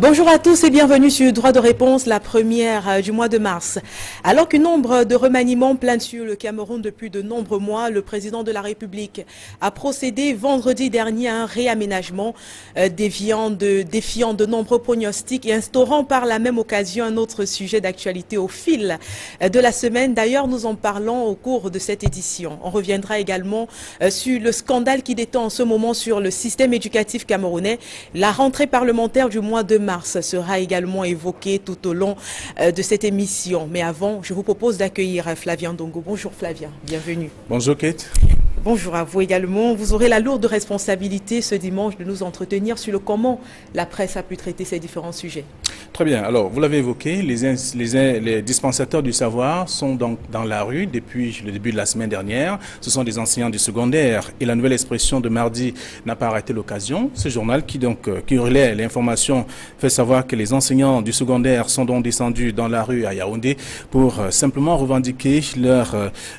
Bonjour à tous et bienvenue sur Droit de réponse, la première euh, du mois de mars. Alors qu'un nombre de remaniements planent sur le Cameroun depuis de nombreux mois, le président de la République a procédé vendredi dernier à un réaménagement euh, défiant de, défiant de nombreux pronostics et instaurant par la même occasion un autre sujet d'actualité au fil euh, de la semaine. D'ailleurs, nous en parlons au cours de cette édition. On reviendra également sur le scandale qui détend en ce moment sur le système éducatif camerounais, la rentrée parlementaire du mois de mars sera également évoqué tout au long euh, de cette émission. Mais avant, je vous propose d'accueillir Flavien Dongo. Bonjour Flavien, bienvenue. Bonjour Kate. Bonjour à vous également. Vous aurez la lourde responsabilité ce dimanche de nous entretenir sur le comment la presse a pu traiter ces différents sujets. Très bien. Alors, vous l'avez évoqué, les, dispensateurs du savoir sont donc dans la rue depuis le début de la semaine dernière. Ce sont des enseignants du secondaire et la nouvelle expression de mardi n'a pas arrêté l'occasion. Ce journal qui donc euh, qui relaie l'information fait savoir que les enseignants du secondaire sont donc descendus dans la rue à Yaoundé pour euh, simplement revendiquer leurs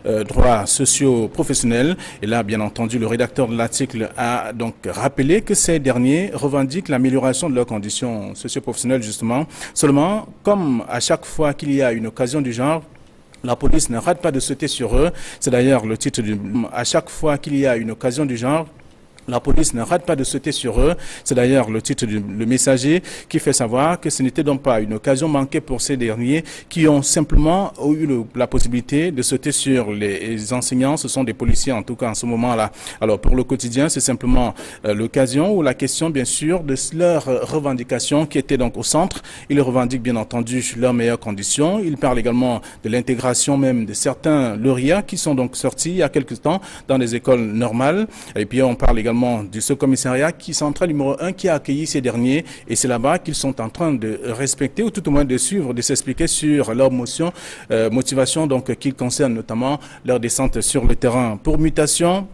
euh, droits sociaux professionnels et là, bien entendu, le rédacteur de l'article a donc rappelé que ces derniers revendiquent l'amélioration de leurs conditions socio-professionnelles, justement. Seulement, comme à chaque fois qu'il y a une occasion du genre, la police ne rate pas de sauter sur eux. C'est d'ailleurs le titre du... À chaque fois qu'il y a une occasion du genre, la police ne rate pas de sauter sur eux. C'est d'ailleurs le titre du le messager qui fait savoir que ce n'était donc pas une occasion manquée pour ces derniers qui ont simplement eu la possibilité de sauter sur les enseignants. Ce sont des policiers en tout cas en ce moment-là. Alors pour le quotidien, c'est simplement euh, l'occasion ou la question bien sûr de leurs revendications qui étaient donc au centre. Ils revendiquent bien entendu leurs meilleures conditions. Ils parlent également de l'intégration même de certains lauréats qui sont donc sortis il y a quelques temps dans des écoles normales. Et puis on parle également du sous-commissariat qui central numéro 1 qui a accueilli ces derniers et c'est là-bas qu'ils sont en train de respecter ou tout au moins de suivre, de s'expliquer sur leur motion, euh, motivation donc qui concerne notamment leur descente sur le terrain. Pour mutation,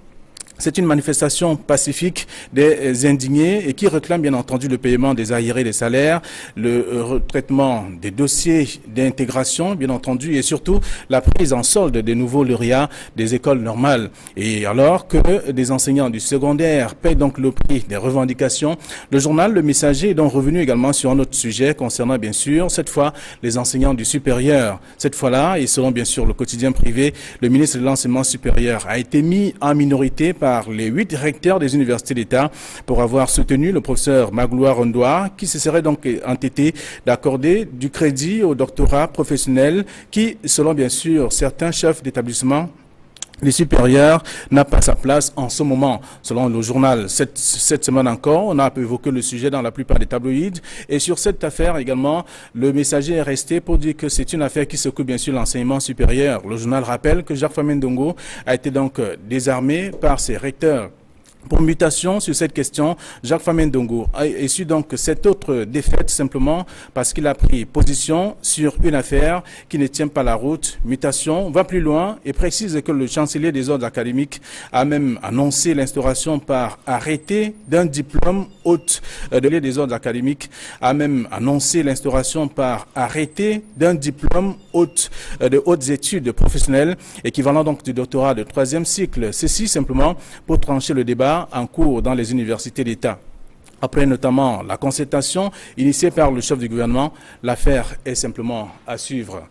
c'est une manifestation pacifique des indignés et qui réclame bien entendu le paiement des arriérés des salaires, le traitement des dossiers d'intégration bien entendu et surtout la prise en solde des nouveaux lauréats des écoles normales. Et alors que des enseignants du secondaire payent donc le prix des revendications, le journal Le Messager est donc revenu également sur un autre sujet concernant bien sûr cette fois les enseignants du supérieur. Cette fois-là, et selon bien sûr le quotidien privé, le ministre de l'enseignement supérieur a été mis en minorité par les huit recteurs des universités d'État pour avoir soutenu le professeur Magloire Rondois qui se serait donc entêté d'accorder du crédit au doctorat professionnel qui, selon bien sûr certains chefs d'établissement, les supérieurs n'a pas sa place en ce moment. Selon le journal, cette, semaine encore, on a évoqué le sujet dans la plupart des tabloïds. Et sur cette affaire également, le messager est resté pour dire que c'est une affaire qui secoupe bien sûr l'enseignement supérieur. Le journal rappelle que Jacques Famendongo a été donc désarmé par ses recteurs pour mutation sur cette question, Jacques Famendongo a issu donc cette autre défaite simplement parce qu'il a pris position sur une affaire qui ne tient pas la route. Mutation va plus loin et précise que le chancelier des ordres académiques a même annoncé l'instauration par arrêté d'un diplôme haute euh, de des ordres académiques, a même annoncé l'instauration par arrêté d'un diplôme haute euh, de hautes études professionnelles, équivalent donc du doctorat de troisième cycle. Ceci simplement pour trancher le débat en cours dans les universités d'État. Après notamment la concertation initiée par le chef du gouvernement, l'affaire est simplement à suivre.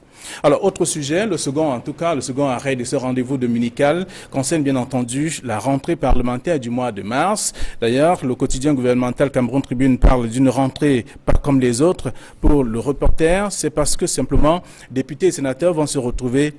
Alors, autre sujet, le second, en tout cas, le second arrêt de ce rendez-vous dominical concerne bien entendu la rentrée parlementaire du mois de mars. D'ailleurs, le quotidien gouvernemental Cameroun Tribune parle d'une rentrée pas comme les autres. Pour le reporter, c'est parce que simplement, députés et sénateurs vont se retrouver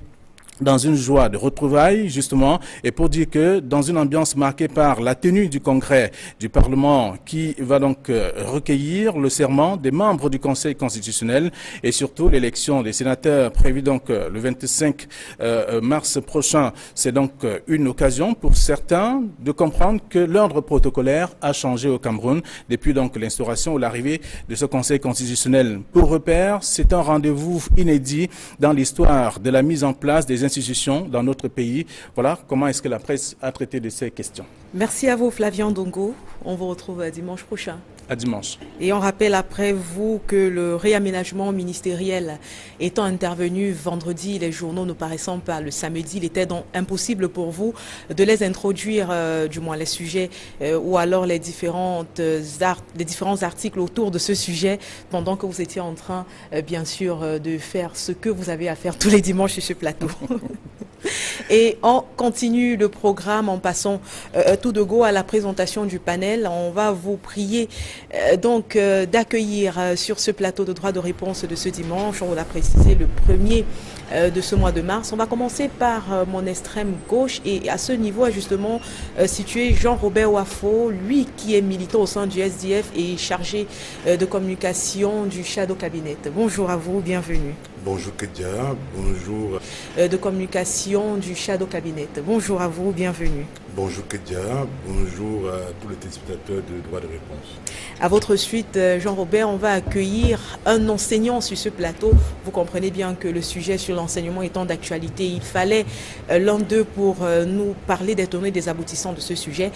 dans une joie de retrouvailles, justement, et pour dire que dans une ambiance marquée par la tenue du congrès du Parlement qui va donc euh, recueillir le serment des membres du Conseil constitutionnel et surtout l'élection des sénateurs prévue donc euh, le 25 euh, mars prochain, c'est donc une occasion pour certains de comprendre que l'ordre protocolaire a changé au Cameroun depuis donc l'instauration ou l'arrivée de ce Conseil constitutionnel. Pour repère, c'est un rendez-vous inédit dans l'histoire de la mise en place des institutions dans notre pays. Voilà comment est-ce que la presse a traité de ces questions. Merci à vous, Flavien Dongo. On vous retrouve dimanche prochain. À dimanche. Et on rappelle après vous que le réaménagement ministériel étant intervenu vendredi, les journaux ne paraissant pas le samedi, il était donc impossible pour vous de les introduire, euh, du moins les sujets, euh, ou alors les, différentes les différents articles autour de ce sujet, pendant que vous étiez en train, euh, bien sûr, de faire ce que vous avez à faire tous les dimanches sur ce plateau. Et on continue le programme en passant euh, tout de go à la présentation du panel. On va vous prier euh, donc euh, d'accueillir sur ce plateau de droit de réponse de ce dimanche, on l'a précisé, le premier de ce mois de mars. On va commencer par mon extrême gauche et à ce niveau justement situé Jean-Robert Wafo, lui qui est militant au sein du SDF et chargé de communication du Shadow Cabinet. Bonjour à vous, bienvenue. Bonjour Kedia, bonjour. Euh, de communication du Shadow Cabinet. Bonjour à vous, bienvenue. Bonjour Kedia, bonjour à tous les téléspectateurs de droit de réponse. À votre suite, euh, Jean-Robert, on va accueillir un enseignant sur ce plateau. Vous comprenez bien que le sujet sur l'enseignement étant d'actualité, il fallait euh, l'un d'eux pour nous parler des tournées des aboutissants de ce sujet.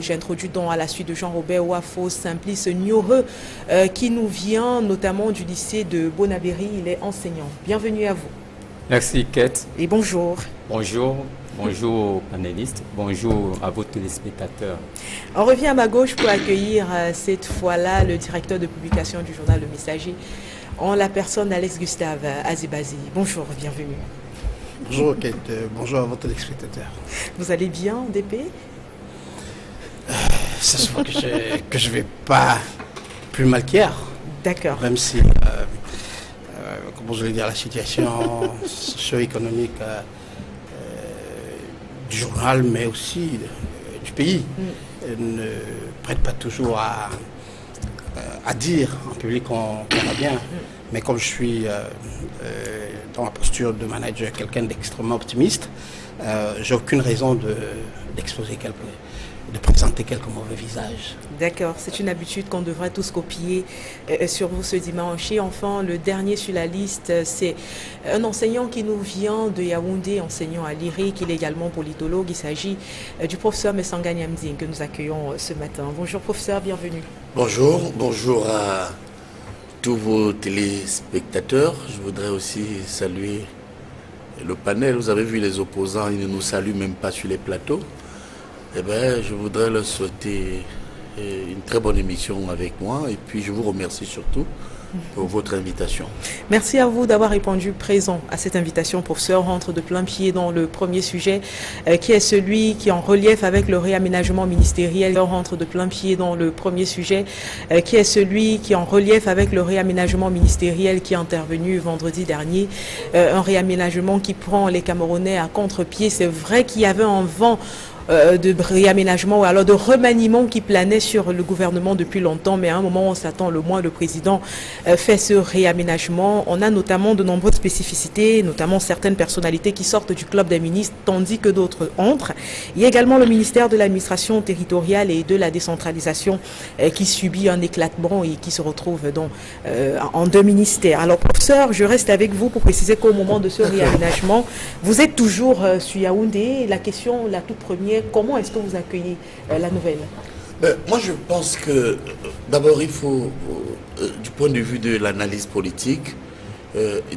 J'introduis donc à la suite de Jean-Robert Wafo Simplice Nioreux, qui nous vient notamment du lycée de Bonabéry. Il est enseignant. Bienvenue à vous. Merci, Kate. Et bonjour. Bonjour. Bonjour aux panélistes, bonjour à vos téléspectateurs. On revient à ma gauche pour accueillir euh, cette fois-là le directeur de publication du journal Le Messager, en la personne d'Alex Gustave Azibazi. Bonjour, bienvenue. Bonjour Kate, euh, bonjour à vos téléspectateurs. Vous allez bien, DP euh, Ça se voit que je ne vais pas plus mal qu'hier. D'accord. Même si comment je vais dire, la situation socio-économique euh, euh, du journal, mais aussi du pays, ne prête pas toujours à, euh, à dire en public qu'on va bien. Mais comme je suis dans la posture de manager quelqu'un d'extrêmement optimiste, j'ai aucune raison d'exposer quelque de présenter quelques mauvais visages. D'accord, c'est une habitude qu'on devrait tous copier euh, sur vous ce dimanche. Et enfin, le dernier sur la liste, euh, c'est un enseignant qui nous vient de Yaoundé, enseignant à l'IRIC, il est également politologue. Il s'agit euh, du professeur Messanga Nyamding que nous accueillons ce matin. Bonjour professeur, bienvenue. Bonjour, bonjour à tous vos téléspectateurs. Je voudrais aussi saluer le panel. Vous avez vu les opposants, ils ne nous saluent même pas sur les plateaux eh bien, je voudrais leur souhaiter euh, une très bonne émission avec moi et puis je vous remercie surtout pour votre invitation. Merci à vous d'avoir répondu présent à cette invitation, professeur. On rentre de plein pied dans le premier sujet, euh, qui est celui qui en relief avec le réaménagement ministériel. On rentre de plein pied dans le premier sujet, euh, qui est celui qui en relief avec le réaménagement ministériel qui est intervenu vendredi dernier. un réaménagement qui prend les Camerounais à contre-pied. C'est vrai qu'il y avait un vent euh, de réaménagement ou alors de remaniement qui planait sur le gouvernement depuis longtemps, mais à un moment on s'attend le moins, le président euh, fait ce réaménagement. On a notamment de nombreuses spécificités, notamment certaines personnalités qui sortent du club des ministres, tandis que d'autres entrent. Il y a également le ministère de l'administration territoriale et de la décentralisation euh, qui subit un éclatement et qui se retrouve donc en deux ministères. Alors professeur, je reste avec vous pour préciser qu'au moment de ce réaménagement, vous êtes toujours sur Yaoundé. La question, la toute première, Comment est-ce que vous accueillez euh, la nouvelle? Ben, Moi, je pense que euh, d'abord, il faut, euh, du point de vue de l'analyse politique,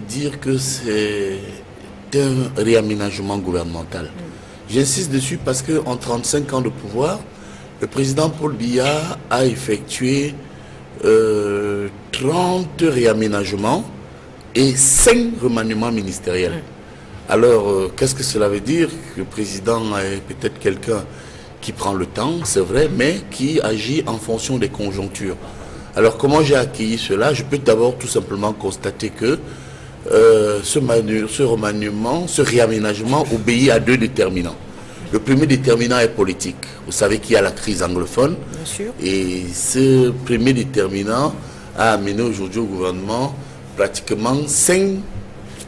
dire que c'est un réaménagement gouvernemental. Mm. J'insiste dessus parce qu'en 35 ans de pouvoir, le président Paul Biya a effectué 30 réaménagements et 5 remaniements ministériels. Alors, euh, qu'est-ce que cela veut dire Le président est peut-être quelqu'un qui prend le temps, c'est vrai, mais qui agit en fonction des conjonctures. Alors, comment j'ai accueilli cela? Je peux d'abord tout simplement constater que euh, ce, ce remaniement, ce réaménagement obéit à deux déterminants. Le premier déterminant est politique. Vous savez qu'il y a la crise anglophone. Bien sûr. Et ce premier déterminant a amené aujourd'hui au gouvernement pratiquement cinq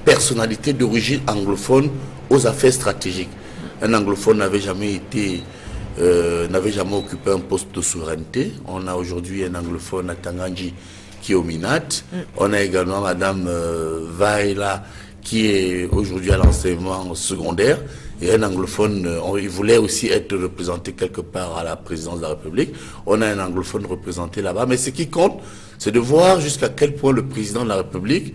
personnalité d'origine anglophone aux affaires stratégiques. Un anglophone n'avait jamais été, euh, n'avait jamais occupé un poste de souveraineté. On a aujourd'hui un anglophone à Tanganji qui est au Minat. Mm. On a également Madame euh, Vaila qui est aujourd'hui à l'enseignement secondaire, et un anglophone, euh, il voulait aussi être représenté quelque part à la présidence de la République. On a un anglophone représenté là-bas, mais ce qui compte, c'est de voir jusqu'à quel point le président de la République,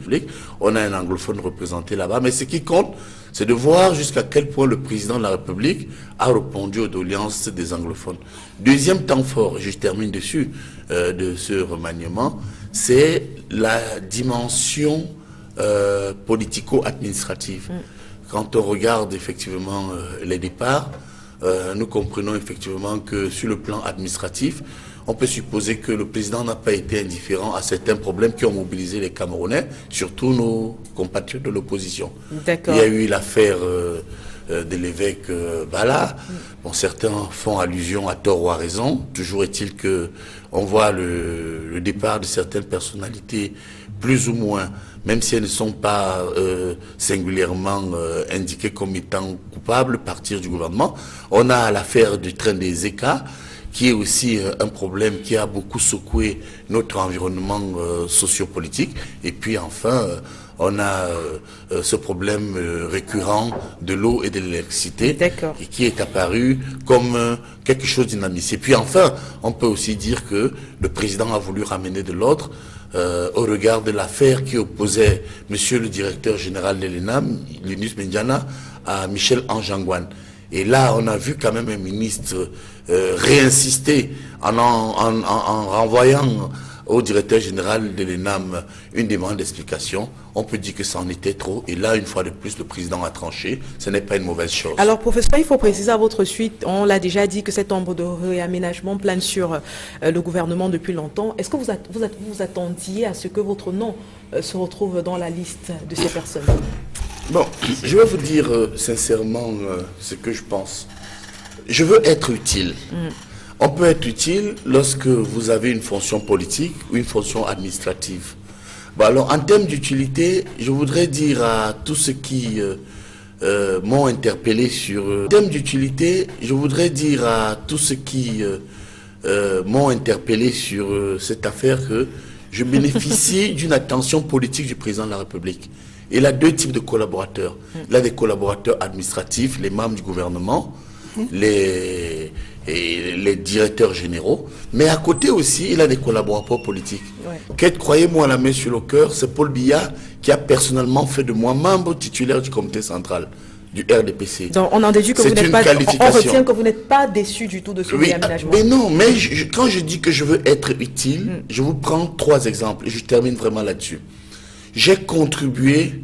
on a un anglophone représenté là-bas, mais ce qui compte, c'est de voir jusqu'à quel point le président de la République a répondu aux doléances des anglophones. Deuxième temps fort, je termine dessus, euh, de ce remaniement, c'est la dimension euh, politico-administrative. Mm. Quand on regarde effectivement euh, les départs, nous comprenons effectivement que sur le plan administratif, on peut supposer que le président n'a pas été indifférent à certains problèmes qui ont mobilisé les Camerounais, surtout nos compatriotes de l'opposition. Il y a eu l'affaire de l'évêque Bala. Mm. Bon, certains font allusion à tort ou à raison. Toujours est-il que on voit le départ de certaines personnalités plus ou moins même si elles ne sont pas euh, singulièrement euh, indiquées comme étant coupables, partir du gouvernement. On a l'affaire du train des écarts, qui est aussi euh, un problème qui a beaucoup secoué notre environnement sociopolitique. Et puis enfin, on a ce problème récurrent de l'eau et de l'électricité qui est apparu comme quelque chose d'inadmissible. Et puis enfin, on peut aussi dire que le président a voulu ramener de l'ordre euh, au regard de l'affaire qui opposait Monsieur le directeur général de l'ENAM, Linus Mendiana, à Michel Anjangouane. Et là, on a vu quand même un ministre euh, réinsister en, en, en renvoyant au directeur général de l'ENAM une demande d'explication. On peut dire que ça en était trop. Et là, une fois de plus, le président a tranché. Ce n'est pas une mauvaise chose. Alors, professeur, il faut préciser à votre suite, on l'a déjà dit que cet ombre de réaménagement plane sur euh, le gouvernement depuis longtemps. Est-ce que vous, vous, attendiez à ce que votre nom euh, se retrouve dans la liste de ces personnes? Bon, je vais vous dire euh, sincèrement ce que je pense. Je veux être utile. Mm. On peut être utile lorsque vous avez une fonction politique ou une fonction administrative. alors, en termes d'utilité, je voudrais dire à tous ceux qui euh, euh, m'ont interpellé sur... Euh, en termes d'utilité, je voudrais dire à tous ceux qui m'ont interpellé sur cette affaire que je bénéficie d'une attention politique du président de la République. Il a deux types de collaborateurs. Il a des collaborateurs administratifs, les membres du gouvernement, les et les directeurs généraux, mais à côté aussi, il a des collaborateurs politiques. Ouais. croyez-moi la main sur le cœur, c'est Paul Biya qui a personnellement fait de moi membre titulaire du comité central du RDPC. Donc on en déduit que vous n'êtes pas, on retient que vous n'êtes pas déçu du tout de ce oui, réaménagement. Mais non, mais quand je dis que je veux être utile, hmm. je vous prends trois exemples et je termine vraiment là-dessus. J'ai contribué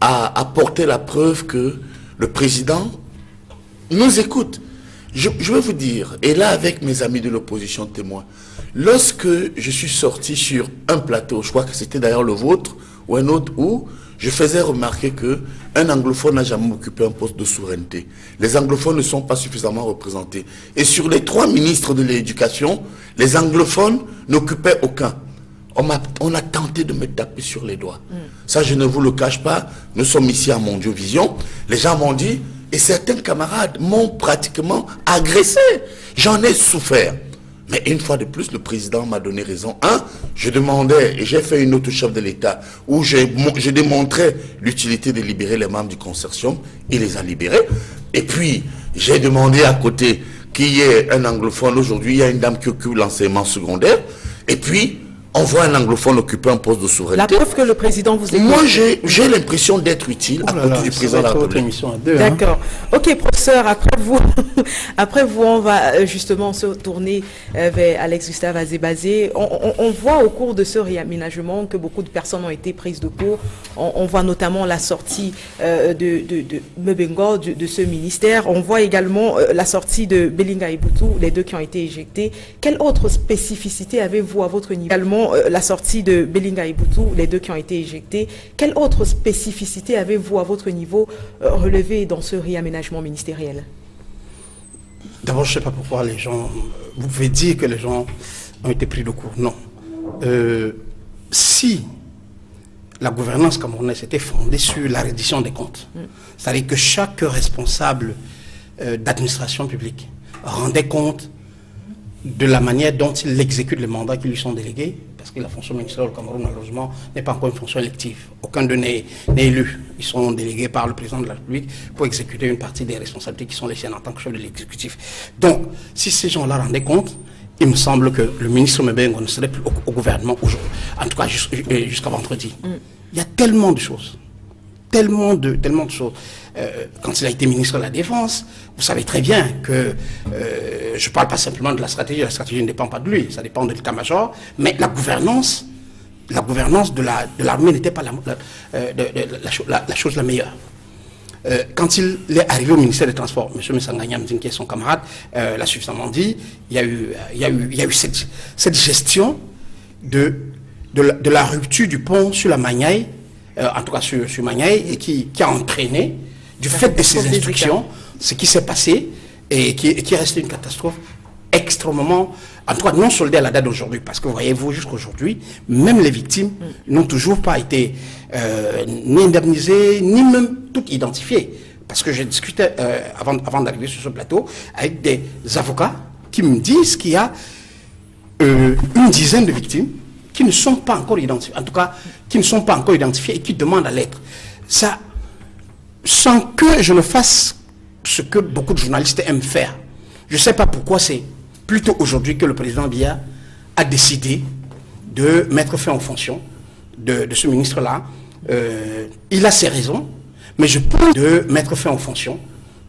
à apporter la preuve que le président nous écoute. Je, vais vous dire, et là avec mes amis de l'opposition témoins, lorsque je suis sorti sur un plateau, je crois que c'était d'ailleurs le vôtre ou un autre, où je faisais remarquer que un anglophone n'a jamais occupé un poste de souveraineté. Les anglophones ne sont pas suffisamment représentés. Et sur les trois ministres de l'éducation, les anglophones n'occupaient aucun. On a, on a, tenté de me taper sur les doigts. Mm. Ça, je ne vous le cache pas. Nous sommes ici à Mondio Vision. Les gens m'ont dit, et certains camarades m'ont pratiquement agressé. J'en ai souffert. Mais une fois de plus, le président m'a donné raison. Un, je demandais, et j'ai fait une autre chef de l'État, où je démontrais l'utilité de libérer les membres du consortium. Il les a libérés. Et puis, j'ai demandé à côté qu'il y ait un anglophone. Aujourd'hui, il y a une dame qui occupe l'enseignement secondaire. Et puis, on voit un anglophone occuper un poste de souveraineté. La preuve que le président vous écoute. Moi, j'ai l'impression d'être utile à côté du président de la République. Hein. D'accord. Ok, professeur, après vous, après vous, on va euh, justement se tourner euh, vers Alex Gustave Azébazé. On, voit au cours de ce réaménagement que beaucoup de personnes ont été prises de court. On, voit notamment la sortie euh, de, de, de de, ce ministère. On voit également la sortie de Belinga et Boutou, les deux qui ont été éjectés. Quelle autre spécificité avez-vous à votre niveau? Euh, la sortie de Belinga et Boutou, les deux qui ont été éjectés. Quelle autre spécificité avez-vous à votre niveau euh, relevé dans ce réaménagement ministériel? D'abord, je ne sais pas pourquoi les gens... Vous pouvez dire que les gens ont été pris de court. Non. Euh, si la gouvernance camerounaise était fondée sur la reddition des comptes, mm. c'est-à-dire que chaque responsable d'administration publique rendait compte de la manière dont il exécute les mandats qui lui sont délégués, parce que la fonction ministérielle au Cameroun, malheureusement, n'est pas encore une fonction élective. Aucun d'eux n'est élu. Ils sont délégués par le président de la République pour exécuter une partie des responsabilités qui sont les siennes en tant que chef de l'exécutif. Donc, si ces gens-là rendaient compte, il me semble que le ministre Mebengo ne serait plus au, gouvernement aujourd'hui, en tout cas euh, jusqu'à vendredi. Mm. Il y a tellement de choses, tellement de, tellement de choses. Euh, quand il a été ministre de la Défense, vous savez très bien que euh, je ne parle pas simplement de la stratégie, la stratégie ne dépend pas de lui, ça dépend de l'état-major, mais la gouvernance, la gouvernance de l'armée n'était pas la, la, chose la meilleure. Euh, quand il est arrivé au ministère des Transports, M. Messanganyam, qui son camarade, euh, l'a suffisamment dit, il y a eu, il y a eu, il y a eu cette, cette gestion de, de la, rupture du pont sur la Magnaille, euh, en tout cas sur, sur et qui, qui, a entraîné, du fait de ces instructions, ce qui s'est passé et qui, qui est resté une catastrophe extrêmement, en tout cas non soldée à la date d'aujourd'hui, parce que voyez-vous, jusqu'aujourd'hui, même les victimes mm. n'ont toujours pas été euh, ni indemnisées, ni même toutes identifiées. Parce que j'ai discuté euh, avant, avant d'arriver sur ce plateau avec des avocats qui me disent qu'il y a euh, une dizaine de victimes qui ne sont pas encore identifiées, en tout cas, qui ne sont pas encore identifiées et qui demandent à l'être. Ça, sans que je ne fasse ce que beaucoup de journalistes aiment faire. Je ne sais pas pourquoi c'est plutôt aujourd'hui que le président Biya a décidé de mettre fin aux fonctions de, ce ministre-là. Euh, il a ses raisons, mais je pense de mettre fin aux fonctions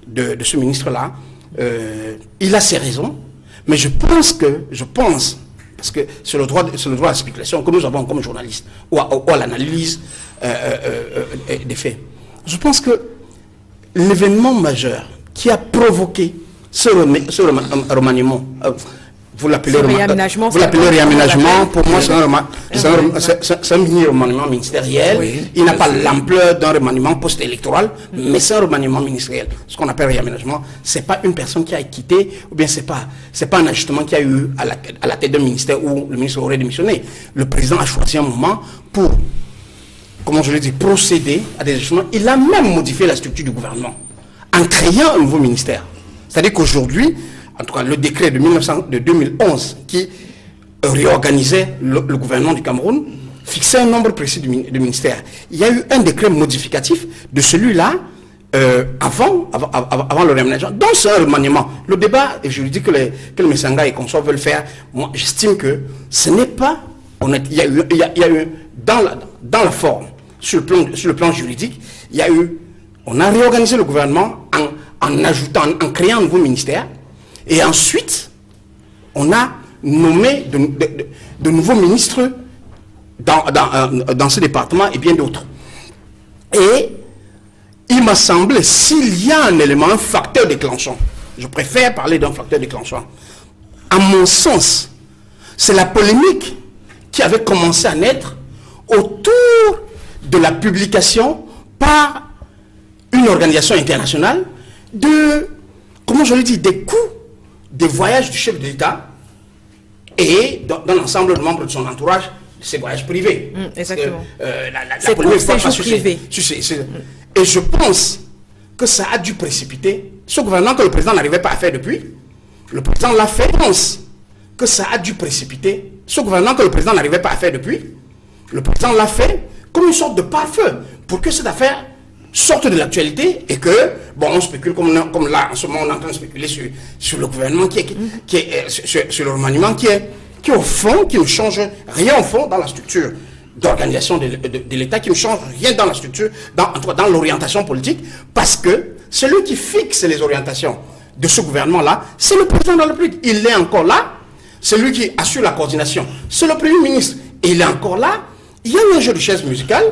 de, ce ministre-là. Euh, il a ses raisons, mais je pense que, je pense, parce que c'est le droit, le droit à la spéculation que nous avons comme journalistes, ou à, l'analyse euh, des faits. Je pense que l'événement majeur qui a provoqué ce, remaniement, euh, vous l'appelez réaménagement, vous l'appelez réaménagement, pour moi c'est un, mini-remaniement ministériel. Il n'a pas l'ampleur d'un remaniement post-électoral, mais c'est un remaniement ministériel. Ce qu'on appelle réaménagement, c'est pas une personne qui a quitté, ou bien c'est pas, c'est pas un ajustement qui a eu à la, à la tête d'un ministère où le ministre aurait démissionné. Le président a choisi un moment pour, comment je l'ai dit, procéder à des ajustements. Il a même modifié la structure du gouvernement en créant un nouveau ministère. C'est-à-dire qu'aujourd'hui, en tout cas le décret de, 2011 qui réorganisait le, gouvernement du Cameroun, fixait un nombre précis de, ministères. Il y a eu un décret modificatif de celui-là euh, avant, le réaménagement. Dans ce remaniement, le débat juridique que, les, que le Messanga et Consorts veulent faire, moi j'estime que ce n'est pas honnête. Il y a eu, dans, la, forme, sur le, plan, sur le plan juridique, il y a eu, on a réorganisé le gouvernement en en ajoutant, en créant un nouveau ministère. Et ensuite, on a nommé de, nouveaux ministres dans, euh, dans, ce département et bien d'autres. Et il m'a semblé, s'il y a un élément, un facteur déclenchant, je préfère parler d'un facteur déclenchant, à mon sens, c'est la polémique qui avait commencé à naître autour de la publication par une organisation internationale de, comment je le dis, des coûts des voyages du chef de l'État et d'un ensemble de membres de son entourage de ses voyages privés. Mm, exactement. Euh, la, la, privé. Et je pense que ça a dû précipiter ce gouvernement que le président n'arrivait pas à faire depuis. Le président l'a fait. Je pense que ça a dû précipiter ce gouvernement que le président n'arrivait pas à faire depuis. Le président l'a fait comme une sorte de pare-feu pour que cette affaire sortent de l'actualité et que, bon, on spécule comme, comme là, en ce moment, on est en train de spéculer sur, sur le gouvernement qui est, qui est euh, sur, le remaniement qui est, qui au fond, qui ne change rien au fond dans la structure d'organisation de, de, l'État, qui ne change rien dans la structure, dans, dans l'orientation politique, parce que celui qui fixe les orientations de ce gouvernement-là, c'est le président de la République. Il est encore là, c'est qui assure la coordination. C'est le Premier ministre. il est encore là. Il y a un jeu de chaise musicale.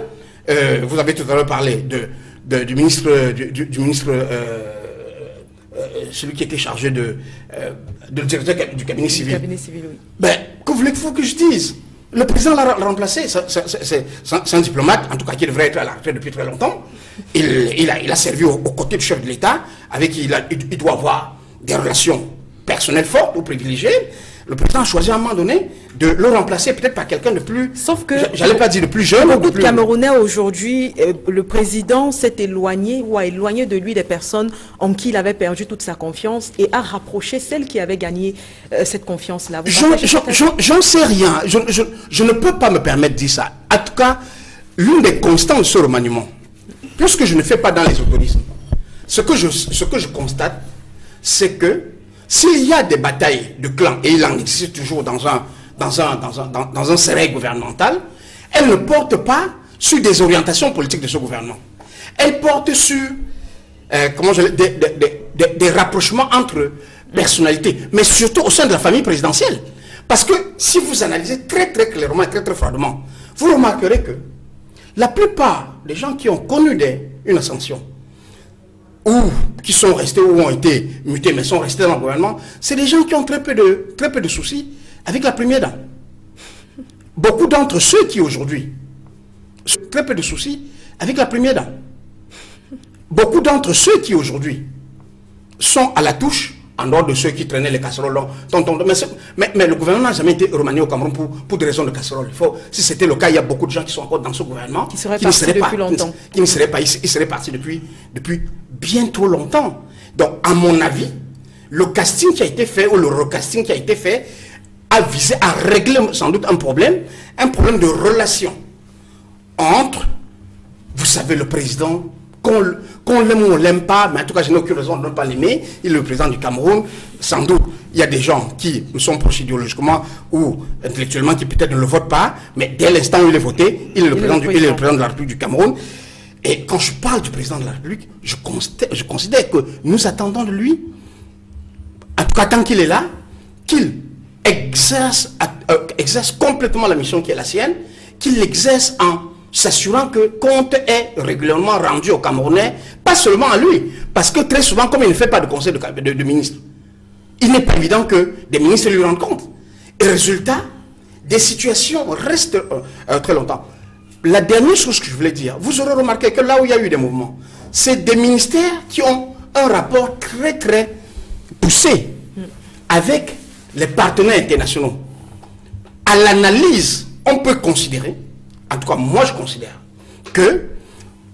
Euh, vous avez tout à l'heure parlé de, du ministre, du, ministre euh, euh, celui qui était chargé de, euh, de directeur du cabinet civil. Cabinet civil oui. Ben, que voulez-vous que je dise? Le président l'a remplacé. C'est un diplomate, en tout cas qui devrait être à la retraite depuis très longtemps. Il, il, a, il a, servi aux, côtés du chef de l'État, avec qui il, il, doit avoir des relations personnelles fortes ou privilégiées. Le président a choisi à un moment donné de le remplacer peut-être par quelqu'un de plus. Sauf que. J'allais pas dire de plus jeune. Beaucoup ou de plus- Camerounais aujourd'hui, euh, le président s'est éloigné ou a éloigné de lui des personnes en qui il avait perdu toute sa confiance et a rapproché celles qui avaient gagné euh, cette confiance-là. J'en- sais rien. Je, je- je ne peux pas me permettre de dire ça. En tout cas, l'une des constantes de ce remaniement, puisque je ne fais pas dans les autorismes, ce que je, ce que je constate, c'est que s'il y a des batailles de clans, et il en existe toujours dans un, dans gouvernemental, elles ne portent pas sur des orientations politiques de ce gouvernement. Elles portent sur euh, comment des, rapprochements entre personnalités, mais surtout au sein de la famille présidentielle. Parce que si vous analysez très très clairement et très très froidement, vous remarquerez que la plupart des gens qui ont connu une ascension, ou qui sont restés ou ont été mutés, mais sont restés dans le gouvernement, c'est des gens qui ont très peu de, très peu de soucis avec la première dame. Beaucoup d'entre ceux qui aujourd'hui ont très peu de soucis avec la première dame. Beaucoup d'entre ceux qui aujourd'hui sont à la touche, en dehors de ceux qui traînaient les casseroles, dont- mais, c'est- mais- mais le gouvernement n'a jamais été remanié au Cameroun pour, pour des raisons de casserole. Il faut, si c'était le cas, il y a beaucoup de gens qui sont encore dans ce gouvernement Qui seraient ne seraient depuis pas, longtemps. qui ne seraient pas, ils, ils seraient partis depuis, depuis bien trop longtemps. Donc, à mon avis, le casting qui a été fait ou le recasting qui a été fait a visé à régler sans doute un problème, un problème de relation entre, vous savez, le président, qu'on l'aime ou on l'aime pas, mais en tout cas, je n'ai aucune raison de ne pas l'aimer. Il est le président du Cameroun. Sans doute, il y a des gens qui me sont proches idéologiquement ou intellectuellement qui peut-être ne le votent pas, mais dès l'instant où il est voté, il est le, Il est président, le du- il est le président. président de la République du Cameroun. Et quand je parle du président de la République, je considère, je considère que nous attendons de lui, en tout cas tant qu'il est là, qu'il exerce, euh, exerce complètement la mission qui est la sienne, qu'il l'exerce en s'assurant que compte est régulièrement rendu au Camerounais, pas seulement à lui, parce que très souvent, comme il ne fait pas de conseil de ministre, il n'est pas évident que des ministres lui rendent compte. Et résultat, des situations restent euh, euh, très longtemps. La dernière chose que je voulais dire, vous aurez remarqué que là où il y a eu des mouvements, c'est des ministères qui ont un rapport très très poussé avec les partenaires internationaux. À l'analyse, on peut considérer, en tout cas moi je considère, que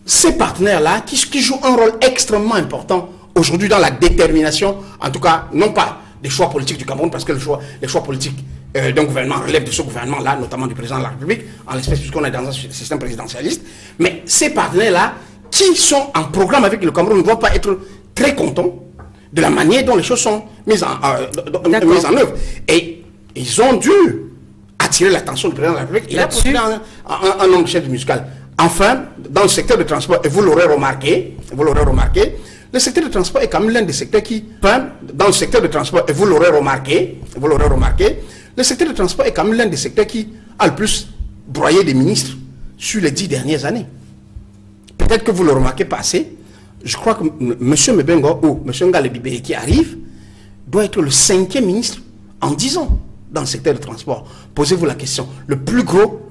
ces partenaires-là, qui, qui jouent un rôle extrêmement important aujourd'hui dans la détermination, en tout cas, non pas des choix politiques du Cameroun, parce que le choix, les choix politiques euh, d'un gouvernement relèvent de ce gouvernement-là, notamment du président de la République, en l'espèce puisqu'on est dans un système présidentialiste, mais ces partenaires-là, qui sont en programme avec le Cameroun, ne vont pas être très contents de la manière dont les choses sont mises en, euh, D'accord. mises en œuvre. Et ils ont dû attirer l'attention du président de la République. Il a procédé un, un homme chef musical. Enfin, dans le secteur du transport, et vous l'aurez remarqué, vous l'aurez remarqué, le secteur du transport est quand même l'un des secteurs qui, enfin, dans le secteur du transport, et vous l'aurez remarqué, vous l'aurez remarqué, le secteur du transport est quand même l'un des secteurs qui a le plus broyé des ministres sur les dix dernières années. Peut-être que vous ne le remarquez pas assez. Je crois que M. Mebengo ou M. Ngalebibé qui arrive doit être le cinquième ministre en 10 ans dans le secteur du transport. Posez-vous la question. Le plus gros,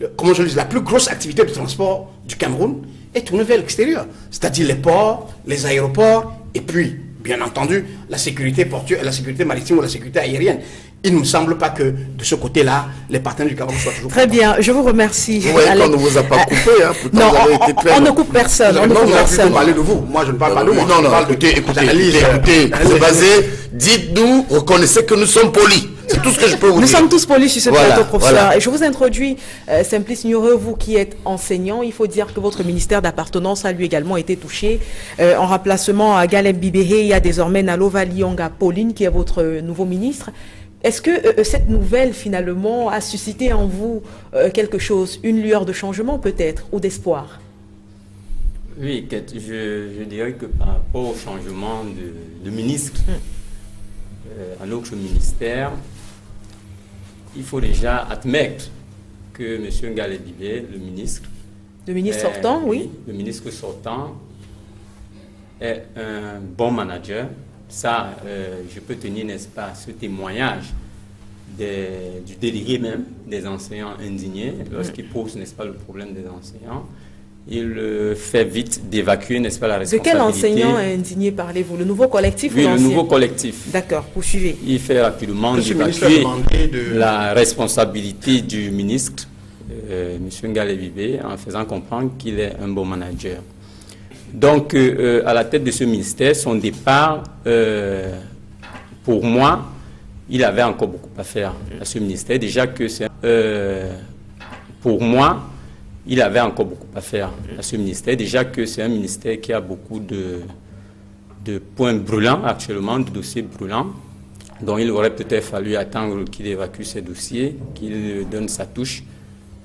le- comment je le dis, la plus grosse activité de transport du Cameroun est tournée vers l'extérieur. C'est-à-dire les ports, les aéroports et puis, bien entendu, la sécurité portuaire, la sécurité maritime ou la sécurité aérienne. Il ne me semble pas que de ce côté-là, les partenaires du Cameroun soient toujours Très bien, je vous remercie. Vous voyez qu'on ne vous a pas Euh, coupé, hein, pourtant non, vous avez on, été très on ne long. coupe personne. On ne Non, coupe on a plutôt personne. parlé de vous. Moi, je ne parle pas de moi. non, non, écoutez, écoutez, écoutez, euh, écoutez, d'analyse. c'est basé, dites-nous, reconnaissez que nous sommes polis. C'est tout ce que je peux vous Nous dire. sommes tous polis sur ce Voilà, plateau, professeur. voilà. Et je vous introduis euh, Simplice Ignoreux, vous qui êtes enseignant. Il faut dire que votre ministère d'appartenance a lui également été touché. Euh, en remplacement à Galem Bibéré, il y a désormais Nalova Lionga Pauline qui est votre euh, nouveau ministre. Est-ce que euh, cette nouvelle, finalement, a suscité en vous euh, quelque chose, une lueur de changement peut-être, ou d'espoir? Oui, Kate, je, je dirais que par rapport au changement de, de ministre euh, à notre ministère, il faut déjà admettre que M. Galébibé, le ministre, Le ministre est- sortant, oui. Le ministre sortant est un bon manager. Ça, euh, je peux tenir, n'est-ce pas, ce témoignage des- du délégué même des enseignants indignés lorsqu'il pose, n'est-ce pas, le problème des enseignants. Il fait vite d'évacuer, n'est-ce pas, la De responsabilité. quel enseignant indigné parlez-vous Le nouveau collectif Oui, ou le nouveau collectif. D'accord, poursuivez. Il fait rapidement d'évacuer de... la responsabilité du ministre, euh, M. Ngale Bibé, en faisant comprendre qu'il est un bon manager. Donc, euh, euh, à la tête de ce ministère, son départ, euh, pour moi, il avait encore beaucoup à faire à ce ministère. Déjà que c'est... euh, pour moi, il avait encore beaucoup à faire à ce ministère. Déjà que c'est un ministère qui a beaucoup de, de points brûlants actuellement, de dossiers brûlants. Donc il aurait peut-être fallu attendre qu'il évacue ces dossiers, qu'il donne sa touche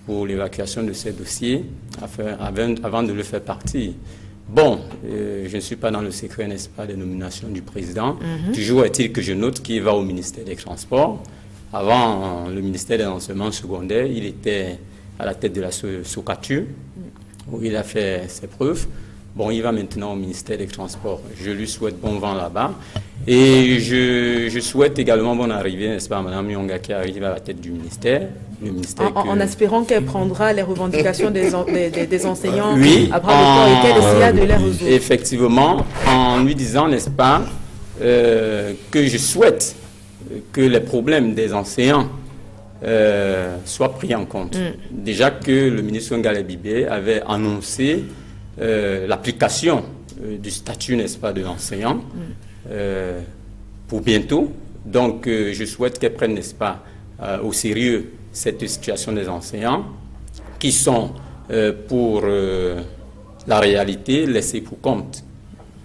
pour l'évacuation de ces dossiers afin- avant, de le faire partir. Bon, euh, je ne suis pas dans le secret, n'est-ce pas, des nominations du président. Toujours est-il que je note qu'il va au ministère des Transports. Avant euh, le ministère des Enseignements secondaires, il était à la tête de la So- Socatur, où il a fait ses preuves. Bon, il va maintenant au ministère des Transports. Je lui souhaite bon vent là-bas. Et je, je souhaite également bonne arrivée, n'est-ce pas, à Mme Yonga qui arrive à la tête du ministère. Le En, ministère en- que- en espérant qu'elle prendra les revendications des, en- des, des- des enseignants Oui, à bras le corps et qu'elle essaiera de les résoudre. Effectivement, en lui disant, n'est-ce pas, euh, que je souhaite que les problèmes des enseignants euh, soient pris en compte. Déjà que le ministre Ngale Bibé avait annoncé euh, l'application euh, du statut, n'est-ce pas, de l'enseignant euh, pour bientôt. Donc, je souhaite qu'elle prenne, n'est-ce pas, au sérieux cette situation des enseignants qui sont, pour la réalité, laissés pour compte.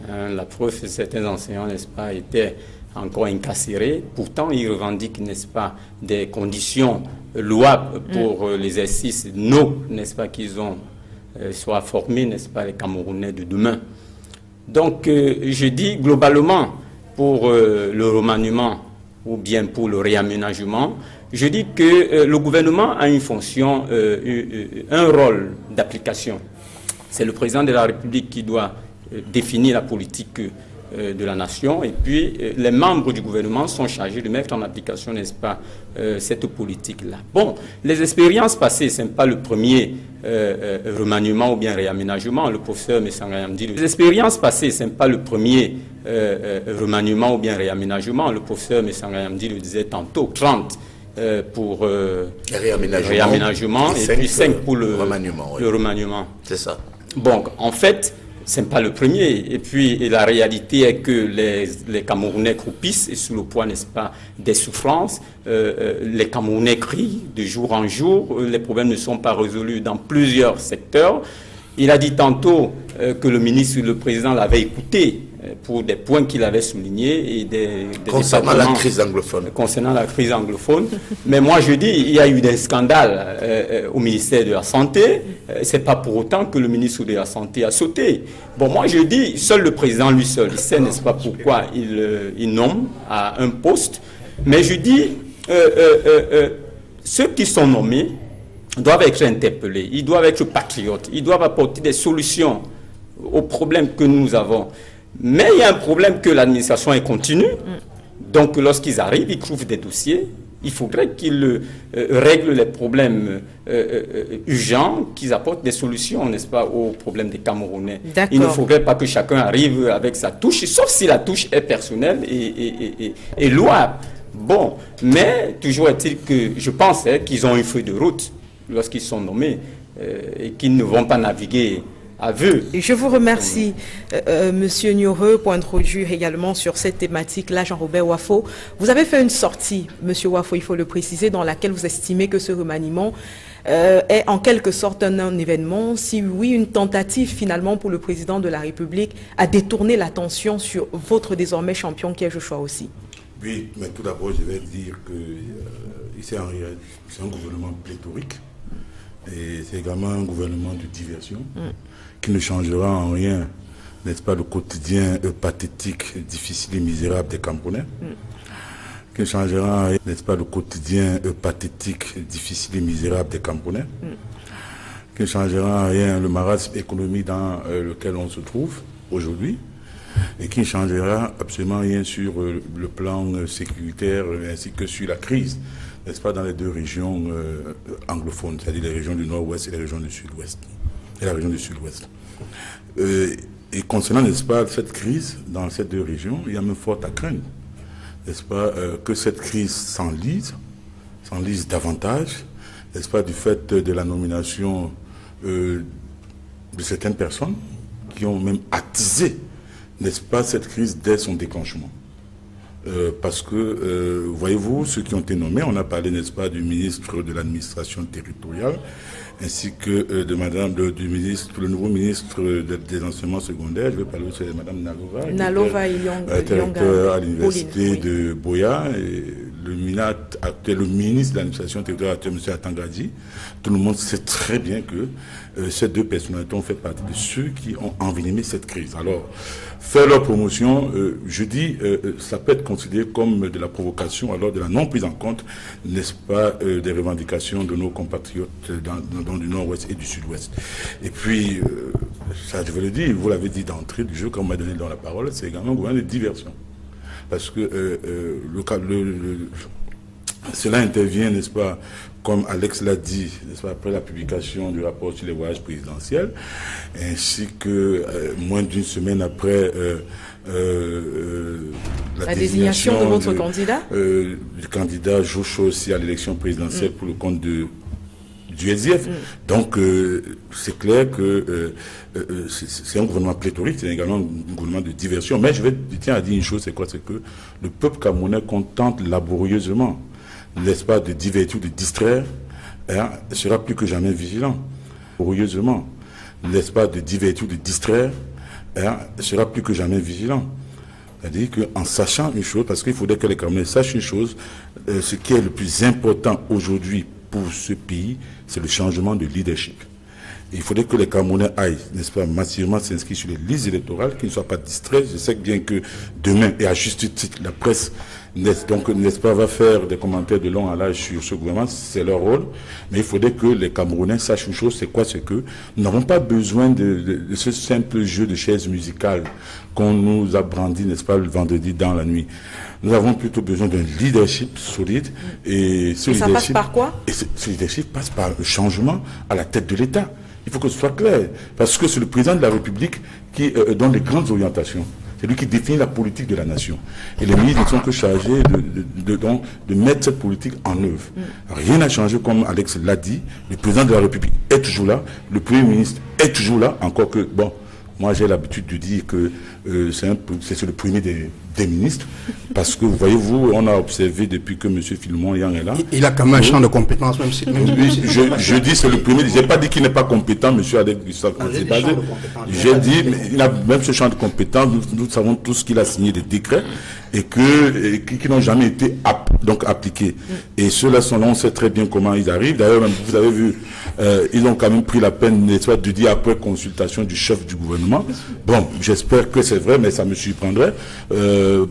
Hein, la preuve, certains enseignants, n'est-ce pas, étaient encore incarcérés. Pourtant, ils revendiquent, n'est-ce pas, des conditions louables pour euh, l'exercice, nos, n'est-ce pas, qu'ils ont, euh, soient formés, n'est-ce pas, les Camerounais de demain. Donc, euh, je dis globalement, pour euh, le remaniement ou bien pour le réaménagement, je dis que le gouvernement a une fonction, un rôle d'application. C'est le président de la République qui doit définir la politique de la nation et puis euh, les membres du gouvernement sont chargés de mettre en application, n'est-ce pas, euh, cette politique-là. Bon, les expériences passées, ce n'est pas le premier euh, euh, remaniement ou bien réaménagement, le professeur Messangayam dit. Les expériences passées, ce n'est pas le premier euh, euh, remaniement ou bien réaménagement, le professeur Messangayam dit le disait tantôt, 30 euh, pour euh, Réaménagement. réaménagement Et et, cinq, puis 5 euh, pour le remaniement, oui. le remaniement. C'est ça. Bon, en fait, ce n'est pas le premier. Et puis, et la réalité est que les, Camerounais croupissent et sous le poids, n'est-ce pas, des souffrances. Euh, euh, les Camerounais crient de jour en jour. Euh, Les problèmes ne sont pas résolus dans plusieurs secteurs. Il a dit tantôt que le ministre, le président l'avait écouté pour des points qu'il avait soulignés et des, des Concernant la crise anglophone. concernant la crise anglophone. Mais moi, je dis, il y a eu des scandales euh, euh, au ministère de la Santé. Euh, c'est pas pour autant que le ministre de la Santé a sauté. Bon, moi, je dis, seul le président, lui seul, il sait, n'est-ce pas, pourquoi il, euh, il nomme à un poste. Mais je dis, euh, euh, euh, euh, ceux qui sont nommés doivent être interpellés, ils doivent être patriotes, ils doivent apporter des solutions aux problèmes que nous avons. Mais il y a un problème que l'administration est continue. Donc lorsqu'ils arrivent, ils trouvent des dossiers. Il faudrait qu'ils euh, règlent les problèmes euh, euh, urgents, qu'ils apportent des solutions, n'est-ce pas, aux problèmes des Camerounais. Il ne faudrait pas que chacun arrive avec sa touche, sauf si la touche est personnelle et, et, et- et- et louable. Bon, mais toujours est-il que je pense hein, qu'ils ont une feuille de route lorsqu'ils sont nommés euh, et qu'ils ne vont pas naviguer à vue. Et Je vous remercie, euh, euh, Monsieur Nioreux, pour introduire également sur cette thématique-là, Jean-Robert Wafo. Vous avez fait une sortie, Monsieur Wafo, il faut le préciser, dans laquelle vous estimez que ce remaniement euh, est en quelque sorte un, un événement, si oui, une tentative finalement pour le président de la République à détourner l'attention sur votre désormais champion qui est Joshua aussi. Oui, mais tout d'abord, je vais dire que euh, c'est un gouvernement pléthorique. Et c'est également un gouvernement de diversion qui ne changera en rien, n'est-ce pas, le quotidien pathétique, difficile et misérable des Camerounais. Qui ne changera en rien, n'est-ce pas, le quotidien pathétique, difficile et misérable des Camerounais. Qui ne changera en rien le marasme économique dans euh, lequel on se trouve aujourd'hui et qui ne changera absolument rien sur euh, le plan euh, sécuritaire ainsi que sur la crise, n'est-ce pas, dans les deux régions anglophones, c'est-à-dire les régions du nord-ouest et les régions du sud-ouest. Et la région du Sud-Ouest. Euh, et concernant, n'est-ce pas, cette crise dans ces deux régions, il y a même fort à craindre, n'est-ce pas, euh, que cette crise s'enlise, s'enlise davantage, n'est-ce pas, du fait de la nomination euh, de certaines personnes qui ont même attisé, n'est-ce pas, cette crise dès son déclenchement. Parce que, voyez-vous, ceux qui ont été nommés, on a parlé, n'est-ce pas, du ministre de l'administration territoriale, ainsi que euh, de Madame du ministre, le nouveau ministre des enseignements secondaires. Je vais parler aussi de Madame Nalova, Nalova directeur à l'université de Boya, et le, ministre de l'administration territoriale actuel, M. Atangadi. Tout le monde sait très bien que euh, ces deux personnalités ont fait partie de ceux qui ont envenimé cette crise. Alors, faire leur promotion, euh, je dis, euh, ça peut être considéré comme de la provocation, alors de la non prise en compte, n'est-ce pas, des revendications de nos compatriotes dans, du nord-ouest et du sud-ouest. Et puis, ça je veux le dire, vous l'avez dit d'entrée du jeu, quand on m'a donné dans la parole, c'est également un gouvernement de diversion. Parce que le, le, cela intervient, n'est-ce pas, comme Alex l'a dit, après la publication du rapport sur les voyages présidentiels, ainsi que euh, moins d'une semaine après euh, euh, la, désignation, de votre candidat Du candidat Joshua aussi à l'élection présidentielle mm. pour le compte de, du SDF. Mm. Donc, c'est clair que c'est un gouvernement pléthorique, c'est également un gouvernement de diversion. Mais je, vais, je tiens à dire une chose, c'est quoi? C'est que le peuple camerounais contente laborieusement n'est-ce pas, de divertir, de distraire, hein, sera plus que jamais vigilant. N'est-ce pas, de divertir, de distraire, hein, sera plus que jamais vigilant. C'est-à-dire qu'en sachant une chose, parce qu'il faudrait que les Camerounais sachent une chose, euh, ce qui est le plus important aujourd'hui pour ce pays, c'est le changement de leadership. il faudrait que les Camerounais aillent, n'est-ce pas, massivement s'inscrire sur les listes électorales, qu'ils ne soient pas distraits. Je sais bien que demain, et à juste titre, la presse donc, n'est-ce pas, va faire des commentaires de long à l'âge sur ce gouvernement, c'est leur rôle. Mais il faudrait que les Camerounais sachent une chose, c'est quoi C'est que nous n'avons pas besoin de, ce simple jeu de chaises musicales qu'on nous a brandi, n'est-ce pas, le vendredi dans la nuit. Nous avons plutôt besoin d'un leadership solide. Et ce leadership, ça passe par quoi et ce, leadership passe par le changement à la tête de l'État. Il faut que ce soit clair. Parce que c'est le président de la République qui euh, donne les grandes orientations. C'est lui qui définit la politique de la nation. Et les ministres ne sont que chargés de, de, mettre cette politique en œuvre. Mm. Rien n'a changé, comme Alex l'a dit. Le président de la République est toujours là. Le Premier ministre est toujours là. Encore que, bon, moi j'ai l'habitude de dire que euh, c'est le premier des, ministres, parce que, voyez-vous, on a observé depuis que M. Filmon Yang est là. Il, a quand même un champ de compétences, même si... je, je, dis c'est le premier, je n'ai pas dit qu'il n'est pas compétent, M. Adek J'ai dit, il a même ce champ de compétences, nous, savons tous qu'il a signé des décrets et que qui, n'ont jamais été donc appliqués. Et ceux-là sont là, on sait très bien comment ils arrivent. D'ailleurs, vous avez vu, euh, ils ont quand même pris la peine, de dire après consultation du chef du gouvernement. Bon, j'espère que c'est vrai, mais ça me surprendrait. Euh,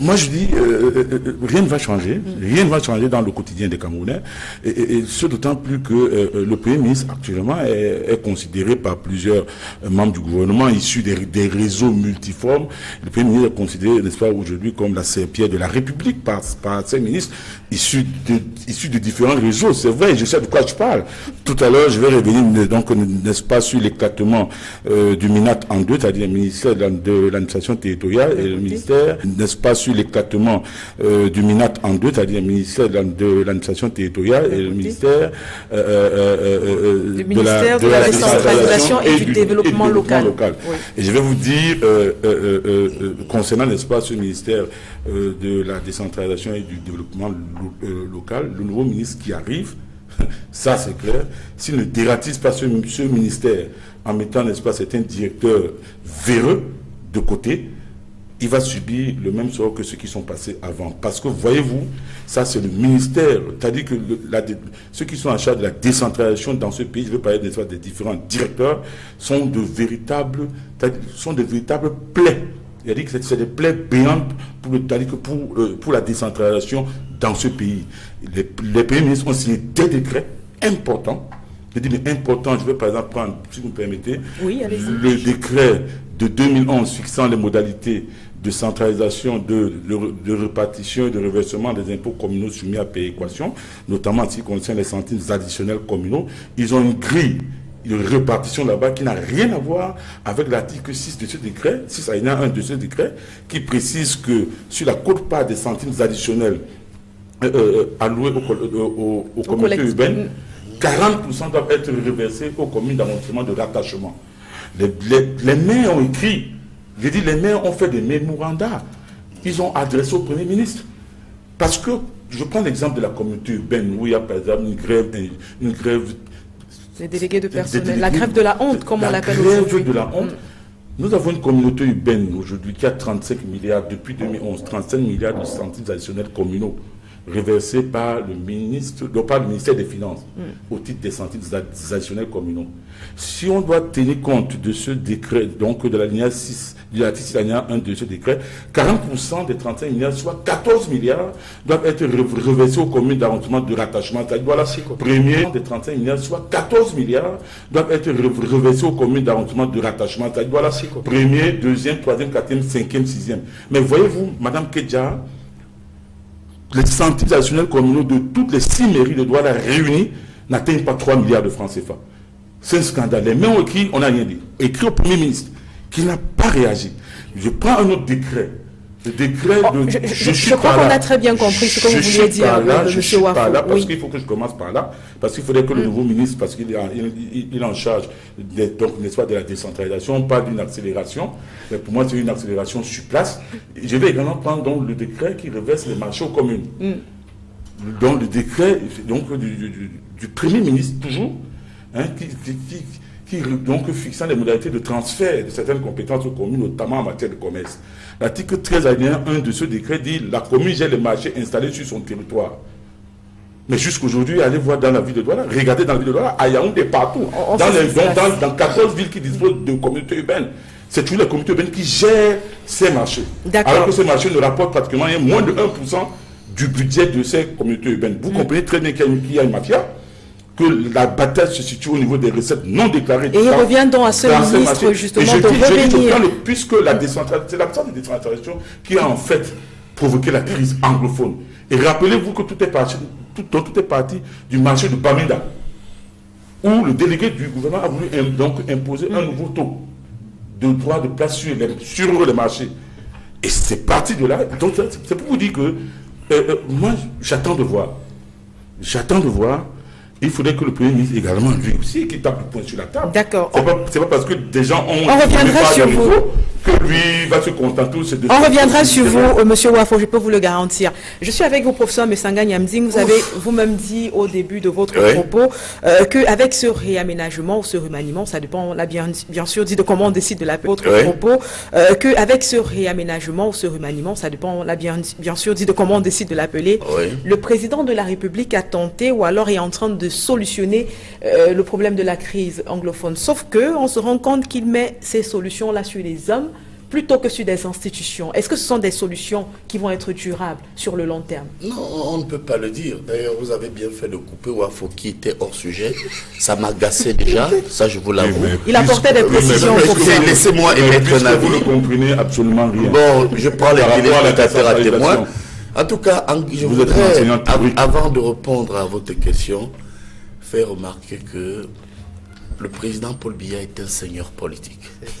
moi, je dis, euh, rien ne va changer. Rien ne va changer dans le quotidien des Camerounais. Et, ce d'autant plus que le Premier ministre, actuellement, est, considéré par plusieurs membres du gouvernement issus des, réseaux multiformes. Le Premier ministre est considéré, n'est-ce pas, aujourd'hui comme la serpillère de la République par, ces ministres issus de, issus de différents réseaux. C'est vrai, je sais de quoi je parle. Tout à l'heure, je vais revenir, donc, n'est-ce pas, sur l'éclatement du MINAT en deux, c'est-à-dire le ministère de l'administration territoriale et le ministère, n'est-ce pas, sur l'éclatement euh, du MINAT en deux, c'est-à-dire le ministère de l'administration territoriale et le ministère, euh, de, la, décentralisation et, du, développement, local. Et je vais vous dire, concernant, n'est-ce pas, ce ministère de la décentralisation et du développement local, le nouveau ministre qui arrive, ça c'est clair, s'il ne dératise pas ce ministère en mettant, n'est-ce pas, certains directeurs véreux de côté, il va subir le même sort que ceux qui sont passés avant. Parce que, voyez-vous, ça c'est le ministère, c'est-à-dire que ceux qui sont en charge de la décentralisation dans ce pays, je veux parler des, des différents directeurs, sont de véritables, sont de véritables plaies. Dit que c'est des plaies béantes pour, le, pour, euh, pour la décentralisation dans ce pays. Les, les pays ministres ont signé des décrets importants je dis, mais important, je vais par exemple prendre, si vous me permettez, le décret de 2011 fixant les modalités de centralisation, de, de, répartition et de reversement des impôts communaux soumis à péréquation, notamment en ce qui concerne les centimes additionnels communaux. Ils ont une grille une répartition là-bas qui n'a rien à voir avec l'article 6 de ce décret, 6 alinéa 1 de ce décret, qui précise que sur la quote-part des centimes additionnels euh, alloués au, co- euh, au- au communauté collectif. urbaine, 40% doivent être reversés aux communes d'arrondissement de rattachement. Les, les- les maires ont écrit, j'ai dit, les maires ont fait des mémorandats. Ils ont adressé au Premier ministre. Parce que, je prends l'exemple de la communauté urbaine, où il y a par exemple une grève, une grève Les délégués de personnel. La grève de la honte, comme on la l'appelle grève aujourd'hui. de la honte. Nous avons une communauté urbaine aujourd'hui qui a 35 milliards depuis 2011, 35 milliards de centimes additionnels communaux reversés par le ministre, non, par le ministère des Finances au titre des centimes additionnels communaux. Si on doit tenir compte de ce décret, donc de la ligne 6, de l'article 6 alinéa 1 de ce décret, 40% des 35 milliards, soit 14 milliards, doivent être re- reversés aux communes d'arrondissement de rattachement. C'est-à-dire, voilà, premier des 35 milliards, soit 14 milliards, doivent être re- reversés aux communes d'arrondissement de rattachement. C'est-à-dire, voilà, premier, deuxième, troisième, quatrième, cinquième, sixième. Mais voyez-vous, Madame Kedja, les centimes additionnels communaux de toutes les six mairies de Douala réunies n'atteignent pas 3 milliards de francs CFA. C'est un scandale. Les ont écrit, on n'a rien dit. Écrit au Premier ministre, qui n'a pas réagi. Je prends un autre décret. Le décret Oh, de... je- je- suis je crois pas qu'on a très bien compris ce que vous vouliez dire, pas là, le je pas Wafo, là parce oui. qu'il faut que je commence par là. Parce qu'il faudrait que le nouveau ministre, parce qu'il est, en- il, il- il est en charge des- donc, n'est-ce pas, de la décentralisation, on parle d'une accélération. Mais pour moi, c'est une accélération sur place. Je vais également prendre donc, le décret qui reverse les marchés aux communes dans le décret donc, du, du- du- du Premier ministre, toujours, hein, qui, qui- qui- qui, donc, fixant les modalités de transfert de certaines compétences aux communes, notamment en matière de commerce. L'article 13 alinéa 1 de ce décret dit la commune gère les marchés installés sur son territoire. Mais jusqu'aujourd'hui, allez voir dans la ville de Douala, regardez dans la ville de Douala, à Yaoundé, partout, On- dans, les, dans, dans- dans 14 villes qui disposent de communautés urbaines. C'est toujours les communautés urbaines qui gèrent ces marchés. Alors que ces marchés ne rapportent pratiquement moins de 1% du budget de ces communautés urbaines. Vous comprenez très bien qu'il y a une- qu'il y a une mafia, que la bataille se situe au niveau des recettes non déclarées. Et revient donc à ce ministre, justement, Et je de dis- je dis puisque la décentralisation, c'est l'absence de décentralisation qui a en fait provoqué la crise anglophone. Et rappelez-vous que tout est parti, tout, est parti du marché de Bamenda, où le délégué du gouvernement a voulu donc imposer un nouveau taux de droit de place sur les, sur les marchés. Et c'est parti de là. Donc c'est c'est pour vous dire que euh, euh, moi j'attends de voir. J'attends de voir. Il faudrait que le Premier ministre également, lui aussi, qui tape le poing sur la table. D'accord. C'est pas, pas parce que des gens ont... On reviendra sur vous. niveau Que lui va se contenter de... On reviendra sur vous, euh, Monsieur Wafo, je peux vous le garantir. Je suis avec vous, professeur Messanga Nyamzing. Vous avez vous-même dit au début de votre Oui. propos euh, qu'avec ce réaménagement ou ce remaniement, ça dépend, là, bien, bien sûr, dit de comment on décide de l'appeler votre Oui. propos, euh, qu'avec ce réaménagement ou ce remaniement, ça dépend, là, bien, bien sûr, dit de comment on décide de l'appeler, Oui. le président de la République a tenté ou alors est en train de solutionner euh, le problème de la crise anglophone. Sauf que on se rend compte qu'il met ces solutions-là sur les hommes plutôt que sur des institutions. Est-ce que ce sont des solutions qui vont être durables sur le long terme? Non, on ne peut pas le dire. D'ailleurs, vous avez bien fait de couper Wafo qui était hors sujet. Ça m'agaçait déjà, ça je vous l'avoue. Il apportait des précisions. Laissez-moi émettre un avis. vous ne comprenez absolument rien. Bon, je prends les téléspectateurs à témoin. En tout cas, en- je Vous voudrais, avant de répondre à votre question, faire remarquer que le président Paul Biya est un seigneur politique.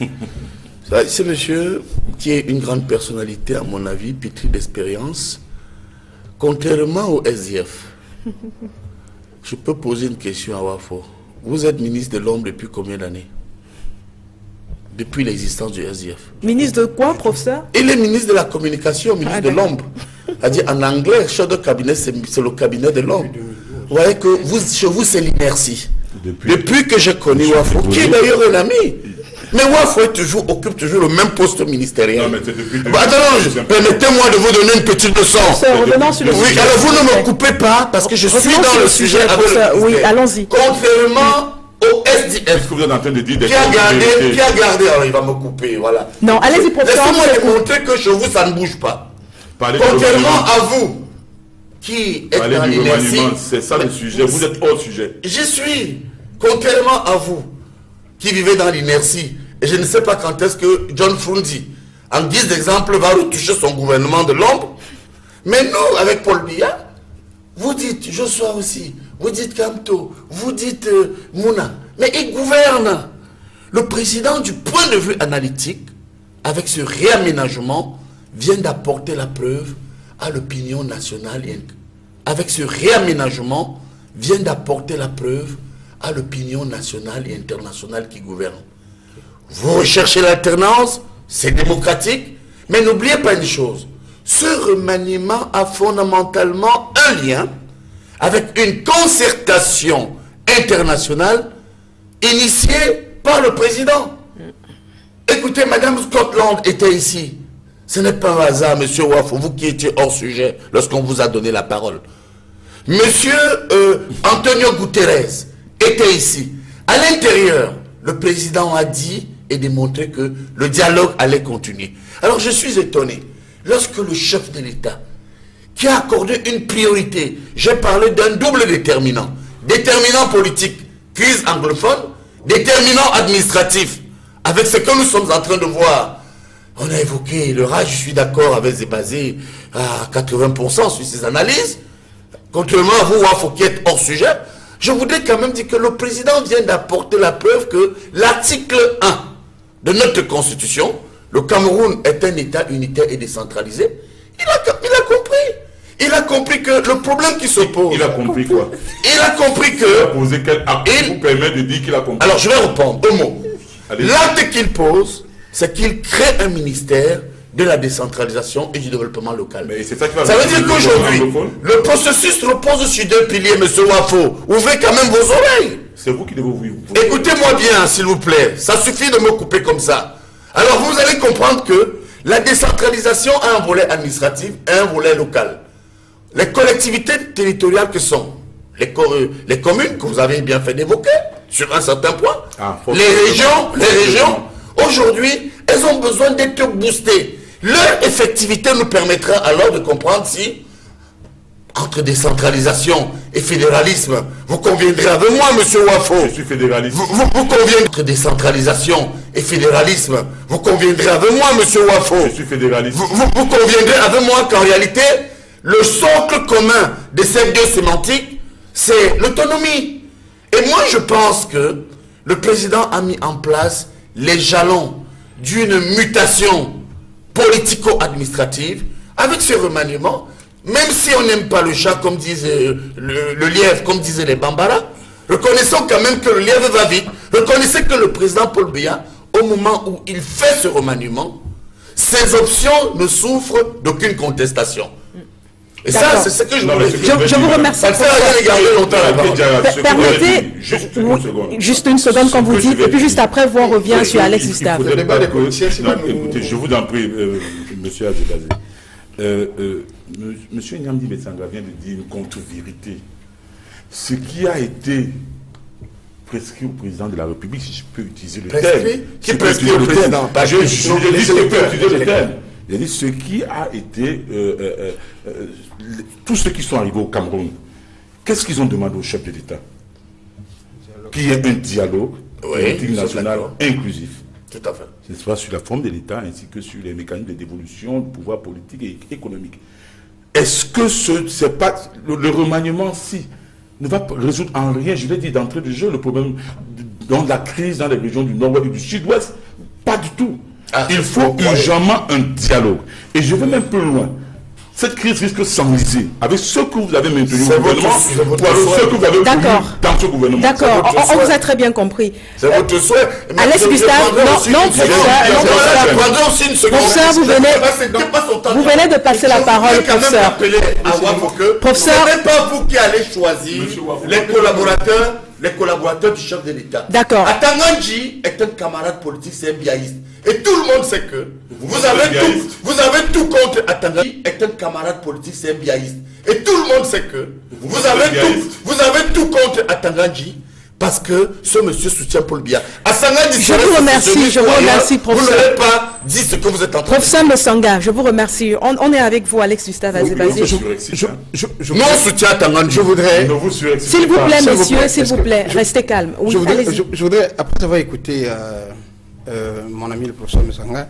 Ça, Ce monsieur, qui est une grande personnalité, à mon avis, pétrie d'expérience, contrairement au SDF, je peux poser une question à Wafo. Vous êtes ministre de l'Homme depuis combien d'années? Depuis l'existence du SDF. Ministre de quoi, professeur? Il est ministre de la communication, ministre Ah, de l'ombre. C'est-à-dire en anglais, chef de cabinet, c'est c'est le cabinet de l'ombre. Vous voyez que vous, chez vous, c'est l'inertie. Depuis- Depuis, que connu Monsieur Wafo, qui est d'ailleurs un ami. Mais Wafo est toujours, occupe toujours le même poste ministériel. Non, mais c'est depuis- Bah, attends, permettez-moi de vous donner une petite leçon. Professeur, revenons sur le Oui, sujet. alors vous ne me coupez pas parce que je suis Revenons dans le le sujet sujet, avec le. Oui, allons-y. Contrairement au SDF, Est-ce que vous êtes en train de dire des qui a choses gardé, qui a gardé, alors il va me couper, voilà. Non, allez-y, professeur, Laissez-moi démontrer que chez vous, ça ne bouge pas. Parlez Contrairement à vous, qui êtes Parlez dans l'inertie. c'est ça le sujet. Vous êtes hors sujet. Je suis, contrairement à vous, qui vivez dans l'inertie, et je ne sais pas quand est-ce que John Frundi, en guise d'exemple, va retoucher son gouvernement de l'ombre. Mais nous, avec Paul Biya, vous dites Joshua aussi, vous dites Kamto, vous dites euh, Mouna. mais il gouverne. Le président, du point de vue analytique, avec ce réaménagement, vient d'apporter la preuve à l'opinion nationale. Avec ce réaménagement, vient d'apporter la preuve à l'opinion nationale et internationale qui gouverne. Vous recherchez l'alternance, c'est démocratique, mais n'oubliez pas une chose. Ce remaniement a fondamentalement un lien avec une concertation internationale initiée par le président. Écoutez, Madame Scotland était ici. Ce n'est pas un hasard, Monsieur Wafo, vous qui étiez hors sujet lorsqu'on vous a donné la parole. Monsieur euh, Antonio Guterres était ici. À l'intérieur, le président a dit et démontré que le dialogue allait continuer. Alors je suis étonné. Lorsque le chef de l'État, qui a accordé une priorité, j'ai parlé d'un double déterminant. Déterminant politique, crise anglophone, déterminant administratif. Avec ce que nous sommes en train de voir, on a évoqué le rage, je suis d'accord avec Zébazé à 80% sur ses analyses. Contrairement à vous, êtes hors sujet. Je voudrais quand même dire que le président vient d'apporter la preuve que l'article 1 de notre constitution, le Cameroun est un État unitaire et décentralisé. Il a, il a compris. Il a compris que le problème qui se pose. Il a compris quoi Il a compris que. Il a posé quel acte Il- vous permet de dire qu'il a compris Alors je vais répondre au mot. Allez-y. L'acte qu'il pose, c'est qu'il crée un ministère de la décentralisation et du développement local. Mais ça qui va Ça veut dire qu'aujourd'hui, le processus repose sur deux piliers, monsieur Wafo. Ouvrez quand même vos oreilles. C'est vous qui devez ouvrir. Écoutez-moi bien, s'il vous plaît. Ça suffit de me couper comme ça. Alors vous allez comprendre que la décentralisation a un volet administratif et un volet local. Les collectivités territoriales que sont les, euh, les communes, que vous avez bien fait d'évoquer, sur un certain point, Ah, les régions, les régions, aujourd'hui, elles ont besoin d'être boostées. Leur effectivité nous permettra alors de comprendre si entre décentralisation et fédéralisme, vous conviendrez avec moi, monsieur Wafo. Je suis fédéraliste. Vous, vous, vous conviendrez entre décentralisation et fédéralisme. Vous conviendrez avec moi, monsieur Wafo. Je suis fédéraliste. Vous, vous- vous conviendrez avec moi qu'en réalité, le socle commun de ces deux sémantiques, c'est l'autonomie. Et moi, je pense que le président a mis en place les jalons d'une mutation politico-administrative avec ce remaniement, même si on n'aime pas le chat, comme disait le, le lièvre, comme disaient les Bambara, reconnaissons quand même que le lièvre va vite. Reconnaissez que le président Paul Biya, au moment où il fait ce remaniement, ses options ne souffrent d'aucune contestation. Et ça, c'est ce que je voulais Je, je vous remercie. Ça ne sert à rien de garder longtemps la parole. Per- Permettez, Juste une seconde. juste une seconde, comme Ce vous dites, et puis juste après, vous, on revient sur Alex Gustave. Écoutez, je vous en prie, euh, monsieur Azebazé. Euh, euh, m- monsieur Nyamdi Betsanga vient de dire une contre-vérité. Ce qui a été prescrit au président de la République, si je peux utiliser le Prescrit terme. Qui Si prescrit utiliser au le terme. président? Pas Je, peux utiliser le terme. Électeurs. J'ai dit ce qui a été, euh, euh, euh, tous ceux qui sont arrivés au Cameroun, qu'est-ce qu'ils ont demandé au chef de l'État Qu'il y ait un dialogue Oui, national inclusif. Tout à fait. Ce soit sur la forme de l'État ainsi que sur les mécanismes de dévolution du pouvoir politique et économique. Est-ce que ce c'est pas le, le remaniement si ne va pas résoudre en rien, je l'ai dit d'entrée de jeu, le problème de- dans la crise dans les régions du nord-ouest et du sud-ouest? Pas du tout. Ah, Il faut urgemment un dialogue. Et je vais même plus loin. Cette crise risque de s'enliser avec ce que vous avez maintenu au gouvernement votre ou avec souhait. ce que vous avez dans ce gouvernement. D'accord, on, on vous souhait. a très bien compris. C'est votre souhait. Mais Alex Gustave, non, non, professeur, professeur. vous venez- vous de venez de passer la parole, voudrais quand même professeur. Professeur. Ce n'est pas vous qui allez choisir les collaborateurs, les collaborateurs du chef de l'État. D'accord. Atanganji est un camarade politique, c'est un biaïste. Et tout le monde sait que vous, Vous avez tout, vous avez tout contre Atanganji est un camarade politique, c'est un biaïste. Et tout le monde sait que vous, Vous avez tout, vous avez tout contre Atanganji. Parce que ce monsieur soutient Paul Biya. Je vous remercie, je vous remercie, Vous professeur. n'aurez pas dit ce que vous êtes en train de dire. Professeur Messanga, je vous remercie. On, on est avec vous, Alex Gustave Azebazé. oui, Je, surexcite, je, hein. je, je, Nous, on soutient Atanganji. je voudrais, vous S'il vous plaît, S'il vous messieurs, plaît, s'il vous plaît, restez calme. Oui, je, voudrais, allez-y. je- je voudrais, après avoir écouté euh, euh, mon ami le professeur Messanga,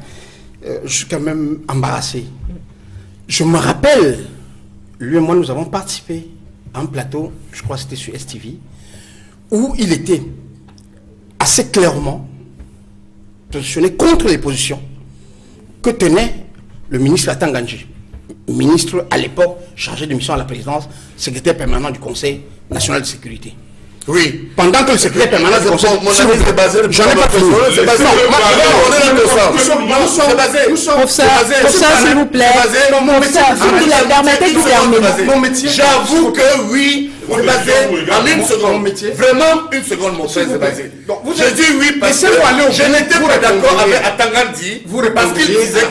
euh, je suis quand même embarrassé. Je me rappelle, lui et moi, nous avons participé à un plateau, je crois que c'était sur STV, où il était assez clairement positionné contre les positions que tenait le ministre Atanganji, ministre à l'époque chargé de mission à la présidence, secrétaire permanent du Conseil national de sécurité. Oui. Pendant que le secrétaire permanent Conseil... Mon plaît, c'est basé- J'en ai pas. C'est basé- on est nous sommes- nous sommes- C'est basé- nous sommes- Professeur, c'est basé- professeur, c'est s'il vous plaît. vous permettez qu'il termine. Mon métier- J'avoue que oui, basé en une seconde. Vraiment une seconde, mon frère, vous vous Je dis oui parce que Laissez-moi aller au je n'étais Vous pas d'accord avec Atangandi Vous parce qu'il disait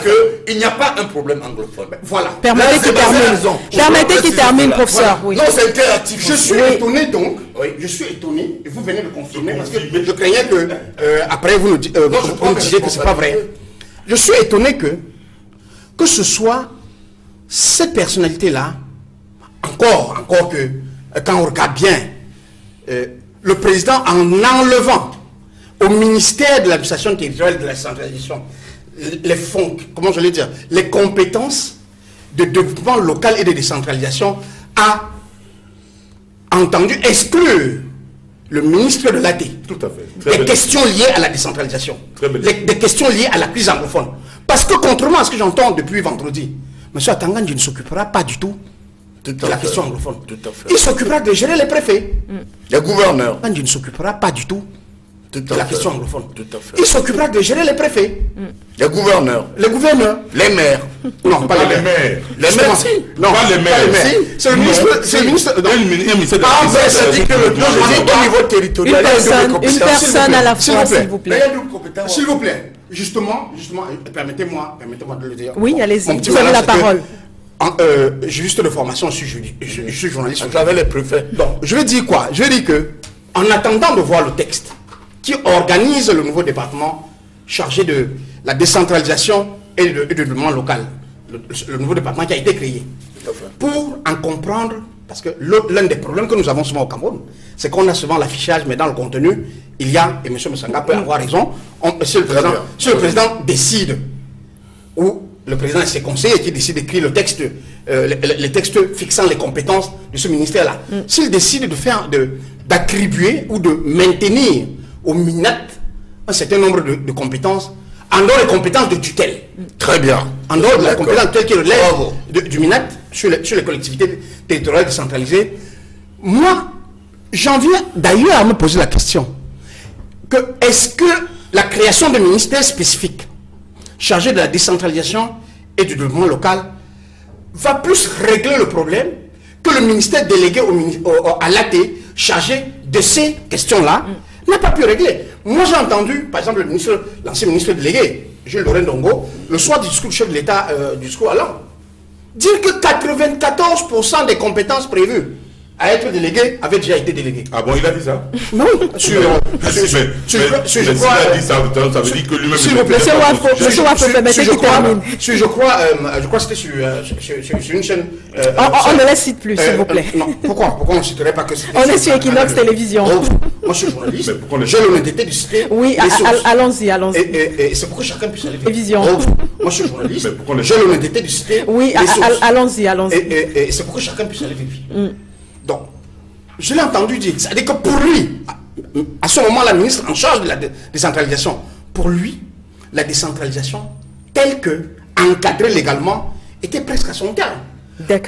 qu'il n'y a pas un problème anglophone. Voilà. Permettez qu'il termine. Permettez qu'il termine, professeur. Non, c'est interactif. Je suis étonné donc, je suis étonné, et vous venez de confirmer, parce que je craignais que, euh, après vous nous, di- euh, vous disiez que c'est pas vrai. Je suis étonné que, que ce soit cette personnalité-là, encore, encore que, quand on regarde bien, euh, le président en enlevant au ministère de l'administration territoriale de la centralisation les fonds, comment je vais dire, les compétences de développement local et de décentralisation a entendu exclure le ministre de l'AT Tout à fait. Très des questions liées à la décentralisation, Très. Les- des questions liées à la crise anglophone. Parce que contrairement à ce que j'entends depuis vendredi, M. Atangan ne s'occupera pas du Tout de la fait. question anglophone. Tout à fait. Il s'occupera de gérer les préfets. Les gouverneurs. Atangan ne s'occupera pas du tout Tout de la fait. question anglophone. Tout à fait. Il s'occupera de gérer les préfets, Les gouverneurs. les gouverneurs. Les maires. Non, pas, Pas les les maires. Les maires, si. Non, Pas les maires. Si. C'est le ministre. C'est le ministre. non. Un mini- un ministère de la Ah, mais Justice, ça dit que le je dis au niveau Une territorial, il y a personne, double une compétence. personne à la S'il fois, vous plaît. s'il vous Mais il y plaît. a double compétence. S'il vous plaît, justement, justement, euh, permettez-moi, permettez-moi de le dire. Oui, allez-y, Mon petit vous avez malheur, la c'est que, parole. En, euh, juste de formation, je suis, juri- je, je suis journaliste. Travers les préfets. Donc, je veux dire quoi? Je veux dire que, en attendant de voir le texte qui organise le nouveau département chargé de la décentralisation et le développement local, le, le nouveau département qui a été créé, pour en comprendre, parce que l'un des problèmes que nous avons souvent au Cameroun, c'est qu'on a souvent l'affichage, mais dans le contenu, il y a, et M. Moussanga peut avoir raison, on- si, le président, si le président décide ou le président et ses conseillers qui décident d'écrire le texte, euh, les, textes fixant les compétences de ce ministère-là, s'ils décident de faire, de, d'attribuer ou de maintenir au MINAT un certain nombre de, de compétences, en dehors des compétences de tutelle, Très bien. en dehors de la compétence telle qui relève de- du MINAT sur les, sur les collectivités territoriales décentralisées, moi, j'en viens d'ailleurs à me poser la question que est-ce que la création de ministères spécifiques chargés de la décentralisation et du développement local va plus régler le problème que le ministère délégué au, à l'AT chargé de ces questions-là n'a pas pu régler. Moi j'ai entendu, par exemple, l'ancien ministre délégué, Jules Laurent Dongo, le soir du discours du chef de l'État, euh, du discours allant, dire que 94% des compétences prévues à être déléguées avaient déjà été déléguées. Ah bon, il a dit ça Mais oui, sur, Mais- sur- mais- sur- mais- sur- mais sur- je crois, a euh, dit ça, ça veut dire que lui-même... s'il il vous plaît, Wafo, permettez je crois, termine. si je crois, euh, je crois que c'était sur, euh, une chaîne. euh, On- on- euh, ne les cite plus, s'il euh, vous plaît. euh, non, pourquoi? Pourquoi on ne citerait pas que c'était On est sur Equinox Télévision. Oh, moi, je suis journaliste. J'ai l'honnêteté de citer. Oui, a- a- allons-y, allons-y. Et, c'est pour que chacun puisse aller Télévision. Oh, moi, je suis journaliste. J'ai l'honnêteté de citer. Oui, a- a- allons-y, allons-y. Et, c'est pour que chacun puisse aller vérifier. Donc, je l'ai entendu dire, c'est-à-dire que pour lui, à, ce moment, la ministre en charge de la dé- décentralisation, pour lui, la décentralisation, telle que encadrée légalement, était presque à son terme.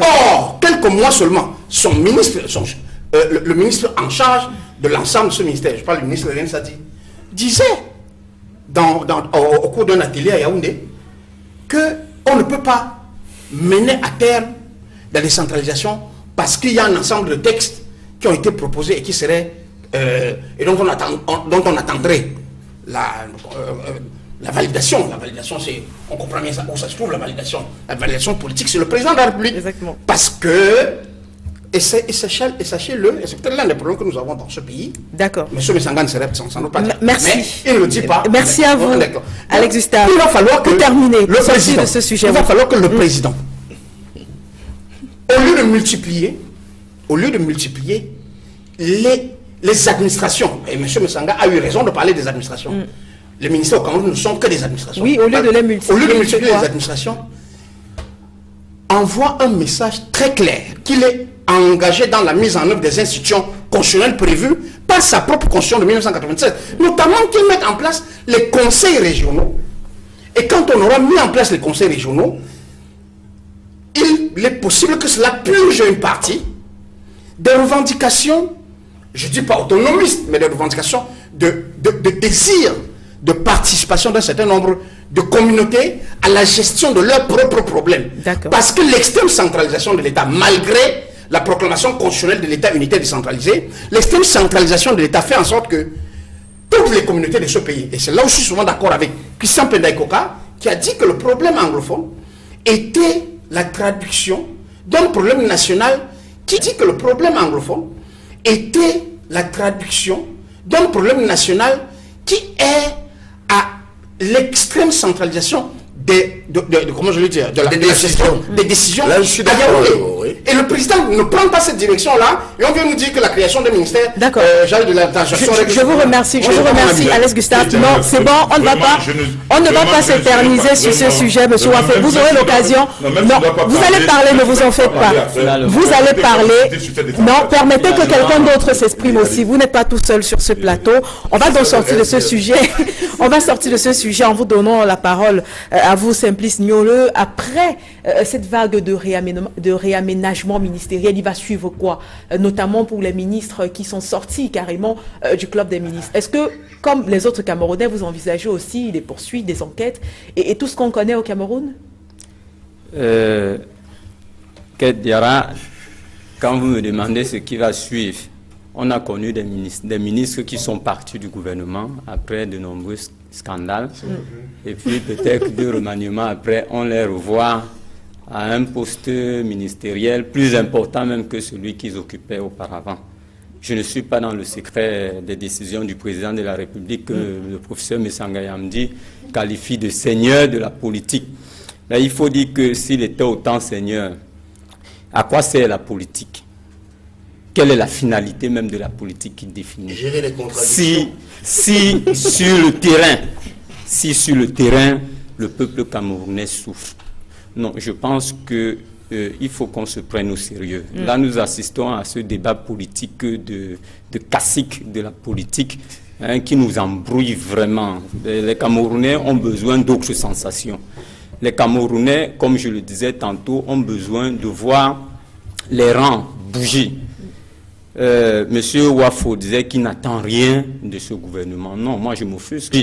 Or, quelques mois seulement, son ministre, son- euh, le, le ministre en charge de l'ensemble de ce ministère, je parle du ministre Hélène Sadi, disait dans, dans- au, au cours d'un atelier à Yaoundé qu'on ne peut pas mener à terme la décentralisation parce qu'il y a un ensemble de textes qui ont été proposés et qui seraient euh, et dont on, attend, on- dont on attendrait la, euh, la validation. La validation, c'est, on comprend bien ça, où ça se trouve la validation. La validation politique, c'est le président de la République. Exactement. Parce que, et, sachez- sachez-le, et c'est peut-être l'un des problèmes que nous avons dans ce pays, D'accord. Monsieur Messanga ne serait sans, sans pas merci. Mais il ne le dit pas. Merci à vous. Alex Gustave. Il va falloir que Pour terminer, le président, de ce sujet, il va falloir que le président, au lieu de multiplier, au lieu de multiplier les, les administrations, et M. Messanga a eu raison de parler des administrations. Les ministères au Cameroun ne sont que des administrations. Mm. Oui, au lieu de les multiplier, Au lieu de multiplier les administrations, envoie un message très clair qu'il est engagé dans la mise en œuvre des institutions constitutionnelle prévue par sa propre constitution de 1997. Notamment qu'il mette en place les conseils régionaux. Et quand on aura mis en place les conseils régionaux, il est possible que cela purge une partie des revendications, je ne dis pas autonomistes, mais des revendications de, de, de désir de participation d'un certain nombre de communautés à la gestion de leurs propres problèmes. Parce que l'extrême centralisation de l'État, malgré la proclamation constitutionnelle de l'État unité décentralisé, l'extrême centralisation de l'État fait en sorte que toutes les communautés de ce pays, et c'est là où je suis souvent d'accord avec Christian Pendaikoka, qui a dit que le problème anglophone était la traduction d'un problème national, qui dit que le problème anglophone était la traduction d'un problème national qui est à l'extrême centralisation des, de, comment je dire, de la, des décisions. des décisions Et le président ne prend pas cette direction-là et on vient nous dire que la création des ministères, D'accord. Euh, de la, je, je, vous remercie, je vous remercie, Alex Gustave. Non, c'est bon, on ne va pas, on ne va pas s'éterniser sur ce sujet, monsieur Wafé. Vous aurez l'occasion. Non, vous allez parler, ne vous en faites pas. Vous allez parler. Non, permettez que quelqu'un d'autre s'exprime aussi. Vous n'êtes pas tout seul sur ce plateau. On va donc sortir de ce sujet. On va sortir de ce sujet en vous donnant la parole euh, à vous, Simplice Nioleux, après euh, cette vague de, réaménagement, de réaménagement ministériel, il va suivre quoi? Euh, Notamment pour les ministres qui sont sortis carrément euh, du club des ministres. Est-ce que, comme les autres Camerounais, vous envisagez aussi des poursuites, des enquêtes? Et, tout ce qu'on connaît au Cameroun? Euh, quand vous me demandez ce qui va suivre, on a connu des ministres, des ministres qui sont partis du gouvernement après de nombreux scandale. Et puis peut-être deux remaniements après, on les revoit à un poste ministériel plus important même que celui qu'ils occupaient auparavant. Je ne suis pas dans le secret des décisions du président de la République que le professeur Messangayamdi qualifie de seigneur de la politique. Là, il faut dire que s'il était autant seigneur, à quoi sert la politique? Quelle est la finalité même de la politique qu'il définit? Gérer les si, si sur le terrain, si sur le terrain, le peuple camerounais souffre. Non, je pense que euh, il faut qu'on se prenne au sérieux. Mm. Là, nous assistons à ce débat politique de, de classique de la politique hein, qui nous embrouille vraiment. Les Camerounais ont besoin d'autres sensations. Les Camerounais, comme je le disais tantôt, ont besoin de voir les rangs bouger. Euh, Monsieur Wafo disait qu'il n'attend rien de ce gouvernement. Non, moi je m'offusque.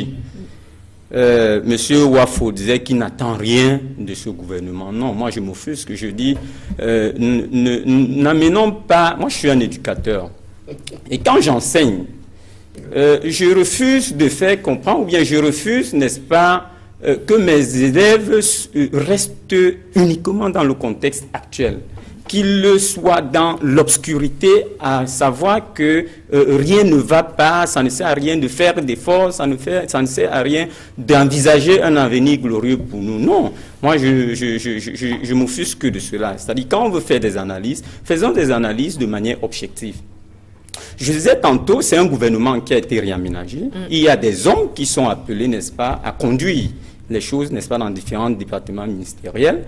Euh, Monsieur Wafo disait qu'il n'attend rien de ce gouvernement. Non, moi je m'offusque. Je dis, euh, n'amenons pas. Moi je suis un éducateur. Et quand j'enseigne, euh, je refuse de faire comprendre, ou bien je refuse, n'est-ce pas, que mes élèves restent uniquement dans le contexte actuel qu'il soit dans l'obscurité, à savoir que euh, rien ne va pas, ça ne sert à rien de faire d'efforts, ça, ne ça ne sert à rien d'envisager un avenir glorieux pour nous. Non, moi je, je, je, je, je m'offusque de cela. C'est-à-dire quand on veut faire des analyses, faisons des analyses de manière objective. Je disais tantôt, c'est un gouvernement qui a été réaménagé. Mm. Il y a des hommes qui sont appelés, n'est-ce pas, à conduire les choses, n'est-ce pas, dans différents départements ministériels.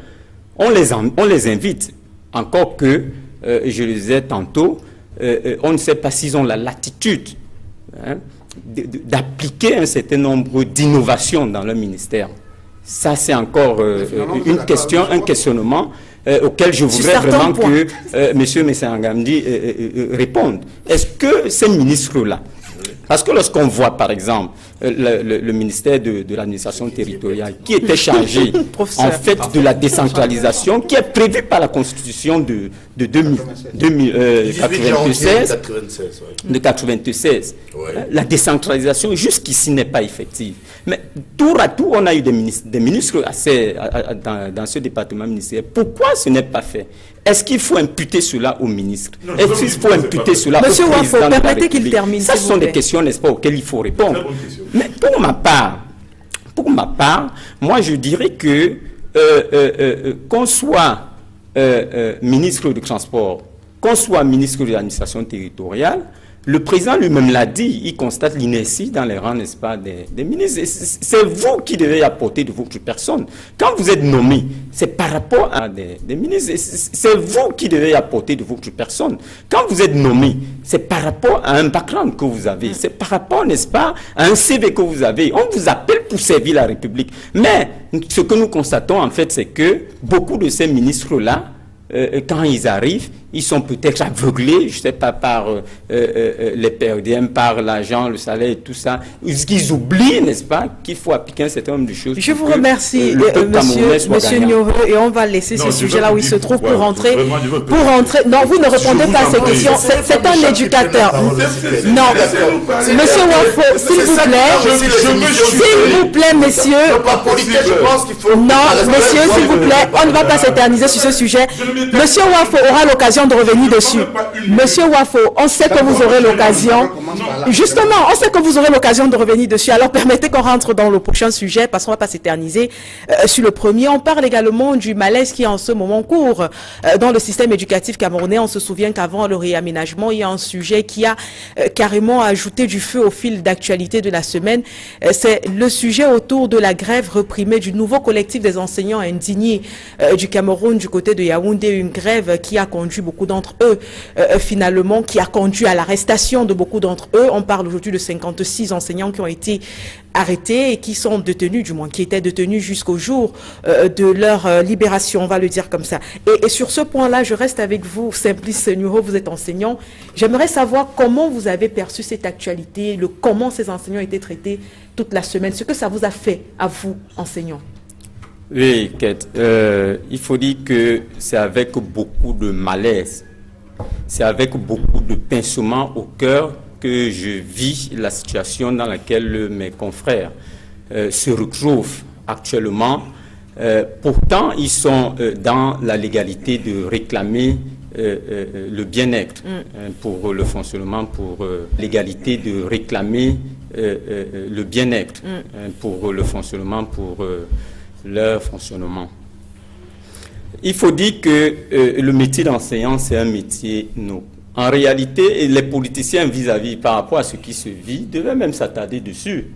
On les, on les invite encore que, euh, je le disais tantôt, euh, euh, on ne sait pas s'ils ont la latitude hein, d'appliquer un certain nombre d'innovations dans le ministère. Ça, c'est encore une question, un questionnement auquel je voudrais vraiment que M. Messangamdi réponde. Est-ce que ces ministres-là, parce que lorsqu'on voit, par exemple, euh, le, ministère de, l'administration territoriale, qui était chargé, en fait, de la décentralisation, qui est prévu par la Constitution de, de 1996, euh, de 96. La décentralisation, jusqu'ici, n'est pas effective. Mais tour à tour, on a eu des ministres, des ministres assez, dans, dans ce département ministériel. Pourquoi ce n'est pas fait? Est-ce qu'il faut imputer cela au ministre? Est-ce qu'il faut imputer cela Monsieur au président Wafo, permettez qu'il termine. Ça, ce sont des questions, n'est-ce pas, auxquelles il faut répondre. Mais pour ma part, pour ma part, moi je dirais que euh, euh, euh, qu'on soit ministre du transport, qu'on soit ministre de l'administration territoriale, Le président lui-même l'a dit, il constate l'inertie dans les rangs, n'est-ce pas, des, ministres. C'est vous qui devez apporter de votre personne. Quand vous êtes nommé, c'est par rapport à des, ministres. C'est vous qui devez apporter de votre personne. Quand vous êtes nommé, c'est par rapport à un background que vous avez. C'est par rapport, n'est-ce pas, à un CV que vous avez. On vous appelle pour servir la République. Mais ce que nous constatons, en fait, c'est que beaucoup de ces ministres-là, euh, quand ils arrivent, ils sont peut-être aveuglés, je ne sais pas, par euh, euh, euh, les PRDM, par l'argent, le salaire et tout ça. Ils oublient, n'est-ce pas, qu'il faut appliquer un certain nombre de choses. Je vous remercie, monsieur, monsieur et on va laisser ce sujet-là où il se trouve pour rentrer. Pour rentrer. Non, vous ne répondez pas à ces questions. C'est un éducateur. Non, monsieur Wafo, s'il vous plaît. S'il vous plaît, messieurs. Non, monsieur, s'il vous plaît, on ne va pas s'éterniser sur ce sujet. Monsieur Wafo aura l'occasion de revenir dessus. Monsieur Wafo, on sait que vous aurez l'occasion. Justement, on sait que vous aurez l'occasion de revenir dessus. Alors permettez qu'on rentre dans le prochain sujet parce qu'on ne va pas s'éterniser euh, sur le premier. On parle également du malaise qui est en ce moment cours euh, dans le système éducatif camerounais. On se souvient qu'avant le réaménagement, il y a un sujet qui a euh, carrément ajouté du feu au fil d'actualité de la semaine. C'est le sujet autour de la grève reprimée du nouveau collectif des enseignants indignés du Cameroun du côté de Yaoundé. Une grève qui a conduit beaucoup d'entre eux, euh, euh, finalement, qui a conduit à l'arrestation de beaucoup d'entre eux. On parle aujourd'hui de 56 enseignants qui ont été arrêtés et qui sont détenus, du moins qui étaient détenus jusqu'au jour euh, de leur libération, on va le dire comme ça. Et, sur ce point-là, je reste avec vous, Simplice Nuho, vous êtes enseignant. J'aimerais savoir comment vous avez perçu cette actualité, le comment ces enseignants été traités toute la semaine, ce que ça vous a fait à vous, enseignants. Oui, Kate, euh, il faut dire que c'est avec beaucoup de malaise, c'est avec beaucoup de pincement au cœur que je vis la situation dans laquelle mes confrères euh, se retrouvent actuellement. Euh, pourtant, ils sont dans la légalité de réclamer le bien-être mm. hein, pour le fonctionnement, pour l'égalité de réclamer le bien-être mm. hein, pour le fonctionnement, pour leur fonctionnement. Il faut dire que euh, le métier d'enseignant, c'est un métier noble. En réalité, les politiciens vis-à-vis par rapport à ce qui se vit devaient même s'attarder dessus.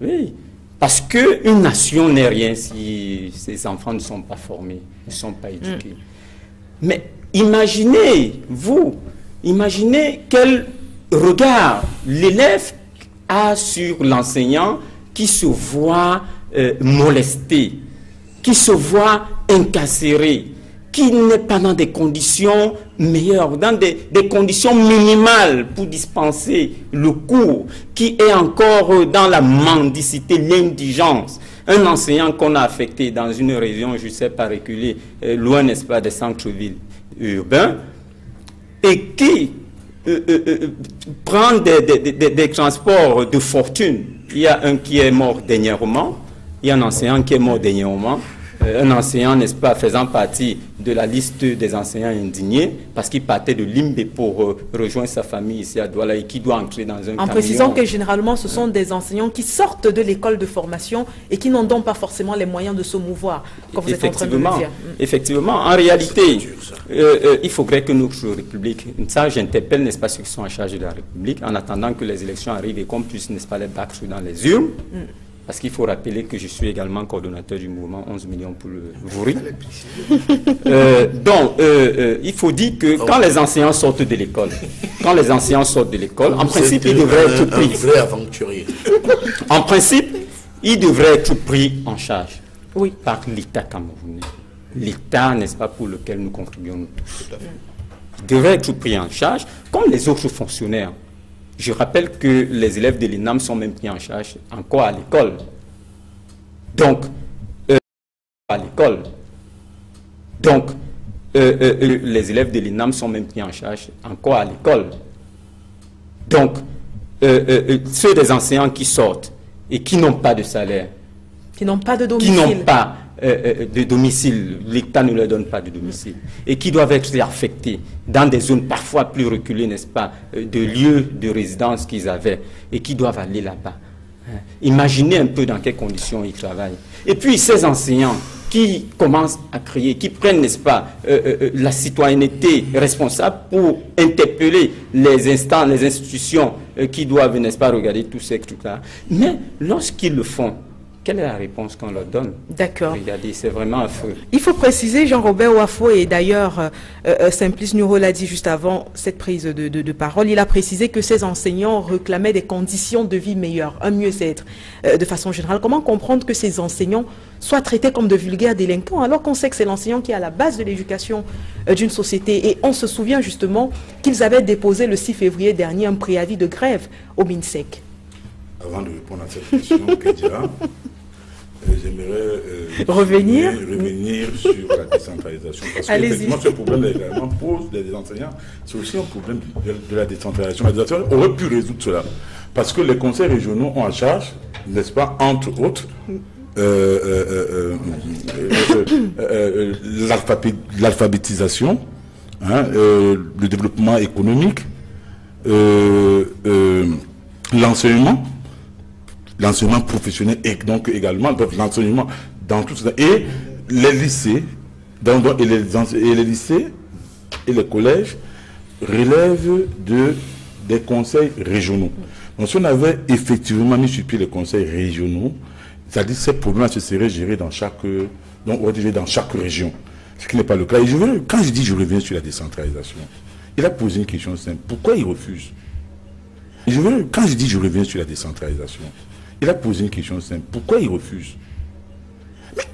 Oui. Parce qu'une nation n'est rien si ses enfants ne sont pas formés, ne sont pas éduqués. Mm. Mais imaginez, vous, imaginez quel regard l'élève a sur l'enseignant qui se voit euh, molesté, qui se voit incarcéré, qui n'est pas dans des conditions meilleures, dans des, conditions minimales pour dispenser le cours, qui est encore dans la mendicité, l'indigence. Un enseignant qu'on a affecté dans une région, je sais pas reculer, euh, loin, n'est-ce pas, des centres-villes urbains, et qui euh, prend des, des transports de fortune. Il y a un qui est mort dernièrement, il y a un enseignant qui est mort dernièrement, euh, un enseignant, n'est-ce pas, faisant partie de la liste des enseignants indignés, parce qu'il partait de Limbe pour euh, rejoindre sa famille ici à Douala et qui doit entrer dans un En précisant que généralement, ce sont des enseignants qui sortent de l'école de formation et qui n'ont donc pas forcément les moyens de se mouvoir, comme vous êtes en train de le dire. Mm. Effectivement, en réalité, euh, il faudrait que notre République, ça j'interpelle, n'est-ce pas, ceux qui sont en charge de la République, en attendant que les élections arrivent et qu'on puisse, n'est-ce pas, les battre dans les urnes. Mm. Parce qu'il faut rappeler que je suis également coordonnateur du mouvement 11 millions pour le Vouri. Euh, donc, euh, euh, il faut dire que quand les enseignants sortent de l'école, quand les enseignants sortent de l'école, en principe, ils devraient être pris. En principe, ils devraient être pris en charge oui. par l'État camerounais. L'État, n'est-ce pas, pour lequel nous contribuons tous. Ils devraient être pris en charge comme les autres fonctionnaires. Je rappelle que les élèves de l'INAM sont même pris en charge encore à l'école. Donc, les élèves de l'INAM sont même pris en charge encore à l'école. Donc, ceux des enseignants qui sortent et qui n'ont pas de salaire, qui n'ont pas de domicile, qui n'ont pas euh, euh, de domicile, l'État ne leur donne pas de domicile, et qui doivent être affectés dans des zones parfois plus reculées, n'est-ce pas, euh, de lieux de résidence qu'ils avaient, et qui doivent aller là-bas. Imaginez un peu dans quelles conditions ils travaillent. Et puis ces enseignants qui commencent à crier, qui prennent, n'est-ce pas, euh, euh, euh, la citoyenneté responsable pour interpeller les instants, les institutions qui doivent, n'est-ce pas, regarder tous ces trucs-là. Mais lorsqu'ils le font, quelle est la réponse qu'on leur donne D'accord. Regardez, c'est vraiment affreux. Il faut préciser, Jean-Robert Ouafo, et d'ailleurs, euh, euh, Simplice Nuro l'a dit juste avant cette prise de, parole, il a précisé que ces enseignants réclamaient des conditions de vie meilleures, un mieux-être euh, de façon générale. Comment comprendre que ces enseignants soient traités comme de vulgaires délinquants alors qu'on sait que c'est l'enseignant qui est à la base de l'éducation d'une société? Et on se souvient justement qu'ils avaient déposé le 6 février dernier un préavis de grève au MINSEC. Avant de répondre à cette question, j'aimerais euh, revenir. revenir sur la décentralisation. Parce qu'effectivement, ce problème également pose des enseignants. C'est aussi un problème de, la décentralisation. La décentralisation aurait pu résoudre cela. Parce que les conseils régionaux ont en charge, n'est-ce pas, entre autres, l'alphabétisation, le développement économique, l'enseignement, l'enseignement professionnel et donc également l'enseignement dans tout ça. Et les lycées, et, les, lycées et les collèges relèvent de, des conseils régionaux. Donc si on avait effectivement mis sur pied les conseils régionaux, c'est-à-dire ces problèmes se seraient gérés dans chaque, donc dans chaque région. Ce qui n'est pas le cas. Et je veux, quand je dis je reviens sur la décentralisation, il a posé une question simple. Pourquoi il refuse? Je veux, Quand je dis je reviens sur la décentralisation, il a posé une question simple. Pourquoi il refuse?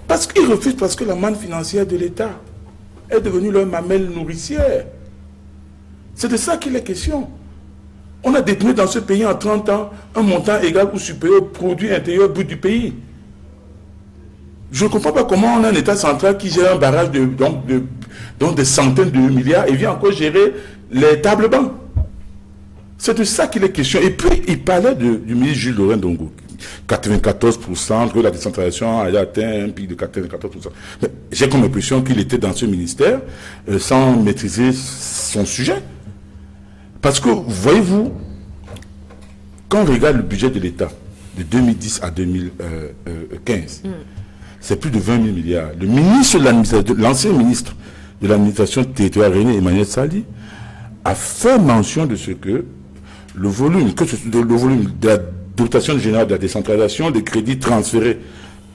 Parce qu'il refuse parce que la manne financière de l'État est devenue leur mamelle nourricière. C'est de ça qu'il est question. On a détenu dans ce pays en 30 ans un montant égal ou supérieur au produit intérieur brut du pays. Je ne comprends pas comment on a un État central qui gère un barrage de, donc, de, des centaines de milliards et vient encore gérer les tables bancs. C'est de ça qu'il est question. Et puis, il parlait du ministre Jules Laurent Dongo, 94%, que la décentralisation a atteint un pic de 94%. J'ai comme impression qu'il était dans ce ministère euh, sans maîtriser son sujet. Parce que, voyez-vous, quand on regarde le budget de l'État de 2010 à 2015, mm. c'est plus de 20 000 milliards. Le ministre de l'ancien ministre de l'administration territoriale, René Emmanuel Sali, a fait mention de ce que le volume, que ce, le volume de la dotation générale de la décentralisation, des crédits transférés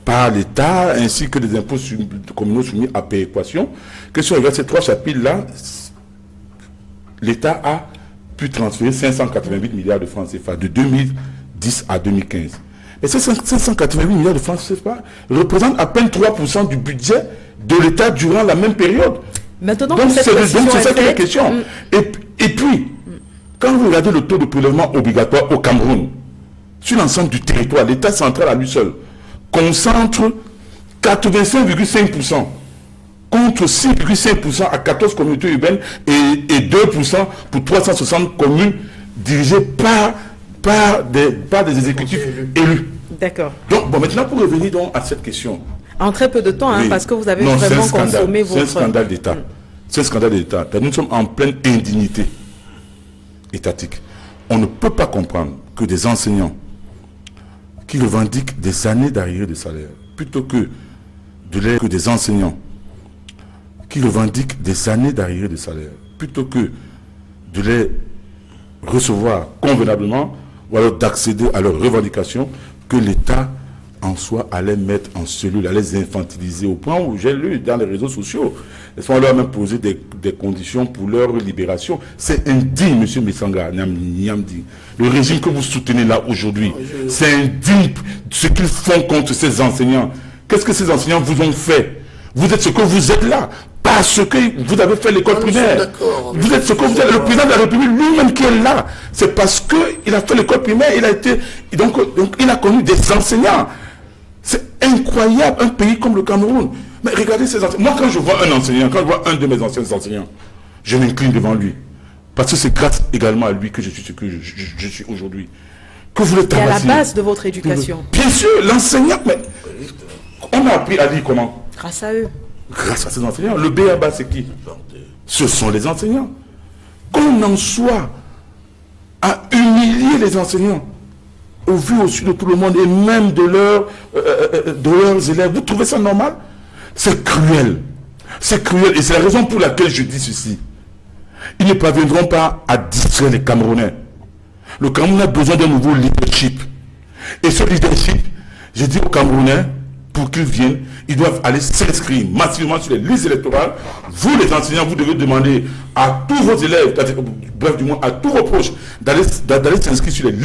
par l'État, ainsi que des impôts communaux soumis à péréquation, que si on regarde ces trois chapitres-là, l'État a pu transférer 588 milliards de francs CFA de 2010 à 2015. Et ces 588 milliards de francs CFA représentent à peine 3% du budget de l'État durant la même période. Maintenant, donc c'est ça qui est la question. Mm. Et, et puis, quand vous regardez le taux de prélèvement obligatoire au Cameroun, sur l'ensemble du territoire, l'État central à lui seul concentre 85,5% contre 6,5% à 14 communautés urbaines et, 2% pour 360 communes dirigées par, par, des, des exécutifs élus. D'accord. Donc, bon, maintenant, pour revenir donc à cette question. En très peu de temps, hein, parce que vous avez vraiment consommé votre... C'est un scandale d'État. Mm. C'est un scandale d'État. Nous sommes en pleine indignité étatique. On ne peut pas comprendre que des enseignants qui revendiquent des années d'arriérés de salaire, plutôt que de les, que des enseignants qui revendiquent des années d'arriérés de salaire, plutôt que de les recevoir convenablement ou alors d'accéder à leurs revendications, que l'État en soi allait mettre en cellule, allait les infantiliser au point où j'ai lu dans les réseaux sociaux. On leur a même posé des, conditions pour leur libération? C'est indigne, M. Messanga Nyamdi. Le régime que vous soutenez là aujourd'hui, c'est indigne ce qu'ils font contre ces enseignants. Qu'est-ce que ces enseignants vous ont fait? Vous êtes ce que vous êtes là parce que vous avez fait l'école primaire. Vous êtes ce que vous êtes. Le président de la République lui-même qui est là, c'est parce qu'il a fait l'école primaire, il a été, donc, donc il a connu des enseignants. C'est incroyable, un pays comme le Cameroun. Mais regardez ces enseignants. Moi, quand je vois un enseignant, quand je vois un de mes anciens enseignants, je m'incline devant lui. Parce que c'est grâce également à lui que je suis ce que je, suis aujourd'hui. Que vous êtes à la base de votre éducation. Bien sûr, l'enseignant, mais on a appris à lire comment? Grâce à eux. Grâce à ces enseignants. Le BABA, c'est qui? Ce sont les enseignants. Qu'on en soit à humilier les enseignants au vu aussi de tout le monde et même de, leur, euh, euh, de leurs élèves. Vous trouvez ça normal? C'est cruel. C'est cruel et c'est la raison pour laquelle je dis ceci. Ils ne parviendront pas à distraire les Camerounais. Le Cameroun a besoin d'un nouveau leadership. Et ce leadership, je dis aux Camerounais, pour qu'ils viennent, ils doivent aller s'inscrire massivement sur les listes électorales. Vous, les enseignants, vous devez demander à tous vos élèves, bref, du moins à tous vos proches, d'aller s'inscrire sur les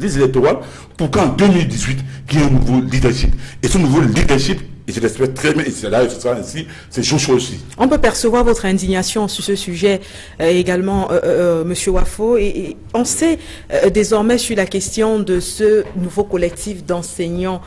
listes électorales pour qu'en 2018, qu'il y ait un nouveau leadership. Et ce nouveau leadership, et je l'espère très bien, et c'est là, ce sera ainsi, c'est chaud aussi. On peut percevoir votre indignation sur ce sujet euh, également, euh, euh, Monsieur Wafo, et, on sait désormais sur la question de ce nouveau collectif d'enseignants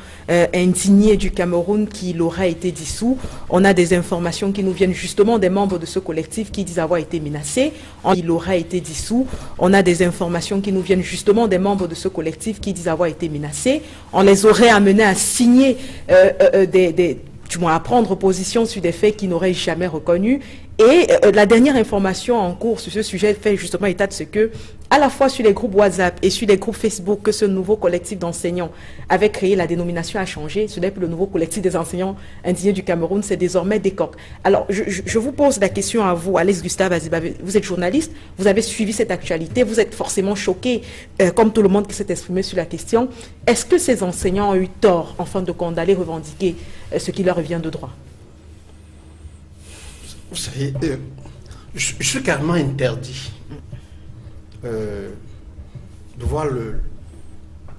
indignés du Cameroun qui aurait été dissous. On a des informations qui nous viennent justement des membres de ce collectif qui disent avoir été menacés. Il aurait été dissous. On a des informations qui nous viennent justement des membres de ce collectif qui disent avoir été menacés. On les aurait amenés à signer des du moins à prendre position sur des faits qu'ils n'auraient jamais reconnus. Et euh, la dernière information en cours sur ce sujet fait justement état de ce que, à la fois sur les groupes WhatsApp et sur les groupes Facebook, que ce nouveau collectif d'enseignants avait créé, la dénomination a changé. Ce n'est plus le nouveau collectif des enseignants indignés du Cameroun, c'est désormais des coqs. Alors, je, vous pose la question à vous, Alex Gustave Azibabe. Vous êtes journaliste, vous avez suivi cette actualité, vous êtes forcément choqué, euh, comme tout le monde qui s'est exprimé sur la question. Est-ce que ces enseignants ont eu tort, en fin de compte, d'aller revendiquer euh, ce qui leur revient de droit? Vous savez, euh, je, suis carrément interdit euh, de voir le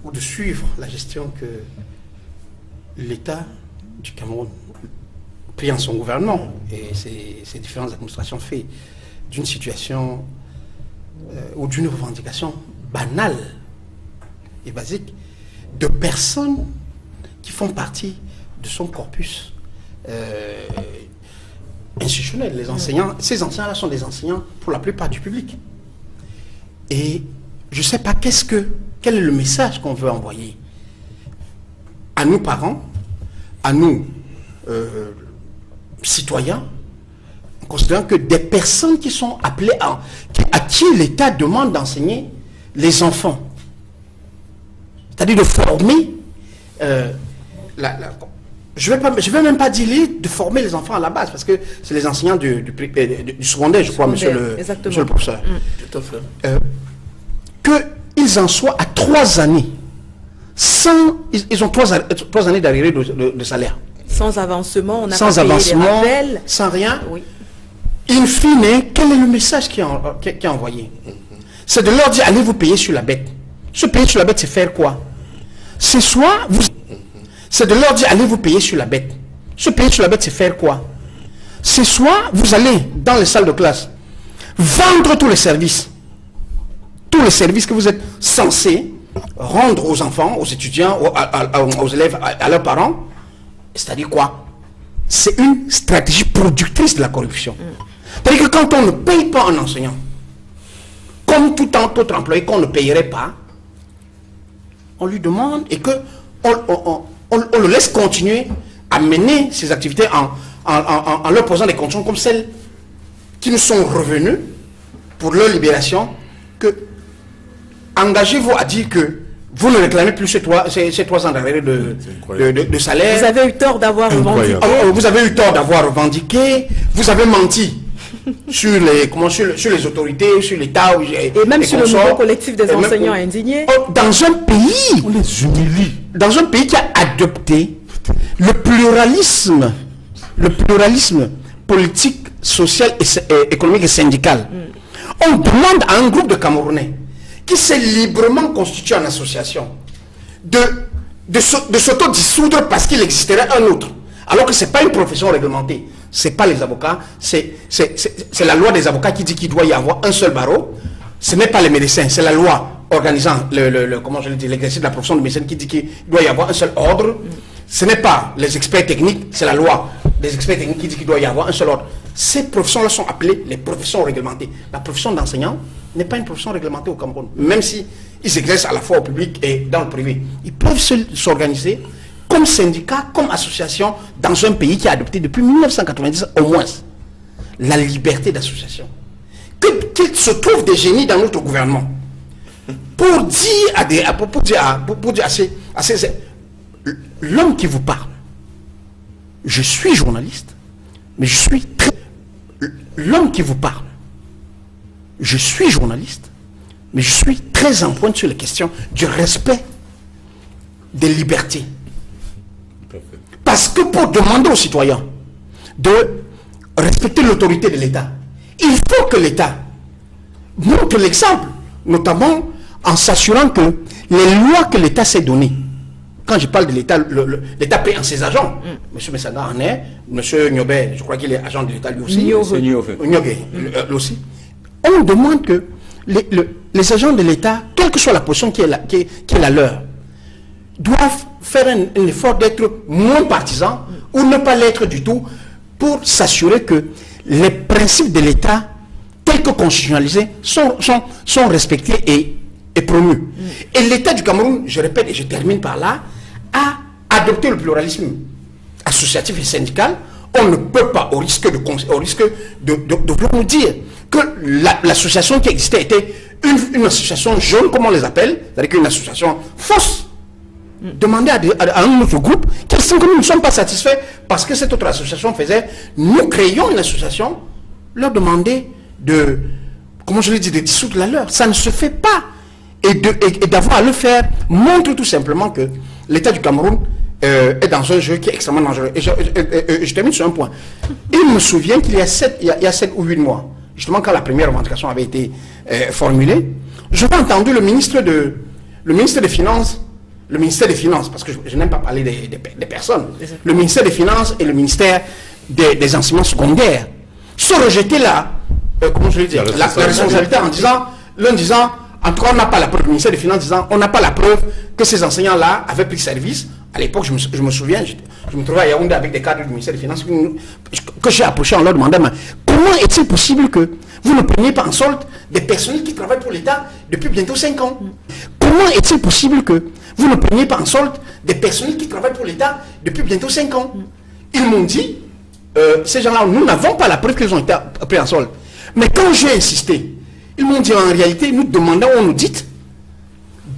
ou de suivre la gestion que l'État du Cameroun pris en son gouvernement. Et ses, différentes administrations fait d'une situation ou d'une revendication banale et basique de personnes qui font partie de son corpus euh, institutionnel. Les enseignants, ces enseignants-là sont des enseignants pour la plupart du public. Et je ne sais pas qu'est-ce que, quel est le message qu'on veut envoyer à nos parents, à nous, euh, citoyens, en considérant que des personnes qui sont appelées à, à qui l'État demande d'enseigner les enfants, c'est-à-dire de former euh, la, je ne vais, vais même pas dire de former les enfants à la base, parce que c'est les enseignants du, du, euh, secondaire, je crois, monsieur le, le, professeur. Mm. Tout à fait. Euh, qu'ils en soient à trois années, sans, ils, ont trois, années d'arrivée de, salaire. Sans avancement, on a sans avancement, sans rien. Oui. In fine, quel est le message qui est, envoyé? C'est de leur dire, allez vous payer sur la bête. Se payer sur la bête, c'est faire quoi? C'est soit vous c'est de leur dire allez vous payer sur la bête. Se payer sur la bête, c'est faire quoi? C'est soit vous allez dans les salles de classe vendre tous les services, tous les services que vous êtes censés rendre aux enfants, aux étudiants, aux, élèves, à, leurs parents. C'est-à-dire quoi? C'est une stratégie productrice de la corruption. C'est-à-dire que quand on ne paye pas un enseignant, comme tout autre employé qu'on ne payerait pas, on lui demande et que on, le laisse continuer à mener ses activités en, leur posant des conditions comme celles qui nous sont revenues pour leur libération, que engagez-vous à dire que vous ne réclamez plus ces trois, ces, trois ans d'arrêt de, de, salaire? Vous avez eu tort d'avoir revendiqué. Ah, vous avez eu tort d'avoir revendiqué. Vous avez menti sur les, comment, sur, les autorités, sur l'État. Et même sur le nouveau collectif des enseignants indignés. Oh, dans un pays, Dans un pays qui a adopté le pluralisme, le pluralisme politique, social, et, économique et syndical. Mm. On demande à un groupe de Camerounais qui s'est librement constitué en association de, de, de s'auto-dissoudre parce qu'il existerait un autre. Alors que ce n'est pas une profession réglementée c'est pas les avocats, c'est la loi des avocats qui dit qu'il doit y avoir un seul barreau. Ce n'est pas les médecins, c'est la loi organisant le, comment l'exercice de la profession de médecine qui dit qu'il doit y avoir un seul ordre. Ce n'est pas les experts techniques, c'est la loi des experts techniques qui dit qu'il doit y avoir un seul ordre. Ces professions-là sont appelées les professions réglementées. La profession d'enseignant n'est pas une profession réglementée au Cameroun, même si ils exercent à la fois au public et dans le privé. Ils peuvent s'organiser comme syndicat, comme association, dans un pays qui a adopté depuis 1990 au moins la liberté d'association. Qu'il se trouve des génies dans notre gouvernement pour dire à des, à ces, l'homme qui vous parle, je suis journaliste, mais je suis très, l'homme qui vous parle, je suis journaliste, mais je suis très en pointe sur la question du respect des libertés. Parce que pour demander aux citoyens de respecter l'autorité de l'État, il faut que l'État montre l'exemple, notamment en s'assurant que les lois que l'État s'est données, quand je parle de l'État, l'État paie en ses agents. M. Mm. Monsieur en est, Monsieur Nyobé, je crois qu'il est agent de l'État lui aussi. Nyobé. lui aussi. On demande que les, agents de l'État, quelle que soit la position qui est la, qui est, la leur, doivent faire un, effort d'être moins partisans ou ne pas l'être du tout pour s'assurer que les principes de l'État, tels que constitutionnalisés, sont, sont, sont respectés et, et promus. Mm. Et l'État du Cameroun, je répète et je termine par là, a adopté le pluralisme associatif et syndical. On ne peut pas, au risque de, au risque de, de, dire que l'association qui existait était une, association jaune, comme on les appelle, c'est-à-dire une association fausse. Demander à, un autre groupe qu'ils que nous ne sommes pas satisfaits parce que cette autre association faisait, nous créons une association, leur demander de, comment je l'ai dit, de dissoudre la leur. Ça ne se fait pas. Et d'avoir à le faire montre tout simplement que l'État du Cameroun euh, est dans un jeu qui est extrêmement dangereux. Et je, termine sur un point. Il me souvient qu'il y a 7 il y a, ou 8 mois, justement quand la première revendication avait été euh, formulée, je n'ai entendu le ministre, de, le ministre des Finances le ministère des Finances, parce que je, n'aime pas parler des, personnes, le ministère des Finances et le ministère des, enseignements secondaires se rejeter la, euh, comment je dire, la, responsabilité en disant, l'un disant, en tout cas, on n'a pas la preuve, le ministère des Finances disant, on n'a pas la preuve que ces enseignants-là avaient pris service. À l'époque, je me, souviens, je, me trouvais à Yaoundé avec des cadres du ministère des Finances que, j'ai approché en leur demandant, comment est-il possible que vous ne preniez pas en solde des personnels qui travaillent pour l'État depuis bientôt 5 ans? Comment est-il possible que vous ne preniez pas en solde des personnels qui travaillent pour l'État depuis bientôt 5 ans? Ils m'ont dit, euh, ces gens-là, nous n'avons pas la preuve qu'ils ont été pris en solde. Mais quand j'ai insisté, ils m'ont dit en réalité, nous demandons on nous dit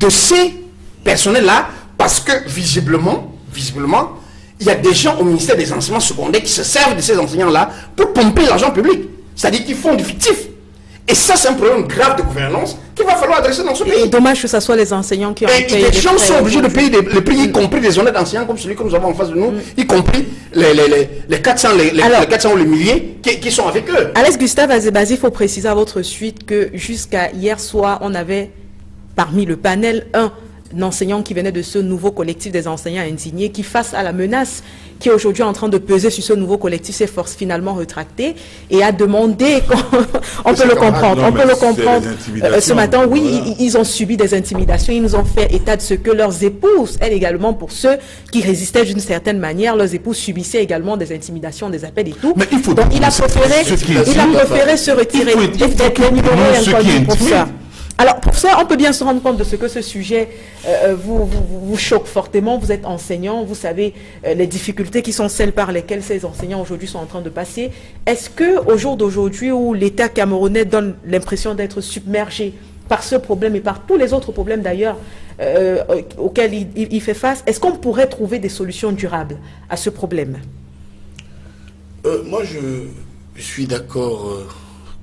de ces personnels-là, parce que visiblement, visiblement, il y a des gens au ministère des enseignements secondaires qui se servent de ces enseignants-là pour pomper l'argent public. C'est-à-dire qu'ils font du fictif. Et ça, c'est un problème grave de gouvernance qu'il va falloir adresser dans ce pays. Et dommage que ce soit les enseignants qui ont et, payé. Et les gens sont obligés de payer les prix, y compris des honnêtes enseignants comme celui que nous avons en face de nous, mm. y compris les, les, les, 400, les, les 400 ou les milliers qui, qui, sont avec eux. Alex Gustave Azebasi, il faut préciser à votre suite que jusqu'à hier soir, on avait parmi le panel un enseignant qui venait de ce nouveau collectif des enseignants indignés qui, face à la menace qui est aujourd'hui en train de peser sur ce nouveau collectif, s'est force finalement rétracté et a demandé, on peut le comprendre, on peut le comprendre. Euh, ce matin, oui, ils, ont subi des intimidations, ils nous ont fait état de ce que leurs épouses, elles également pour ceux qui résistaient d'une certaine manière, leurs épouses subissaient également des intimidations, des appels et tout. Mais il faut Donc il a préféré, il a préféré se retirer. Il pour ça. Alors, pour ça, on peut bien se rendre compte de ce que ce sujet euh, euh, vous, choque fortement. Vous êtes enseignant, vous savez euh, les difficultés qui sont celles par lesquelles ces enseignants aujourd'hui sont en train de passer. Est-ce que au jour d'aujourd'hui, où l'État camerounais donne l'impression d'être submergé par ce problème et par tous les autres problèmes d'ailleurs auxquels il, fait face, est-ce qu'on pourrait trouver des solutions durables à ce problème? Moi, je suis d'accord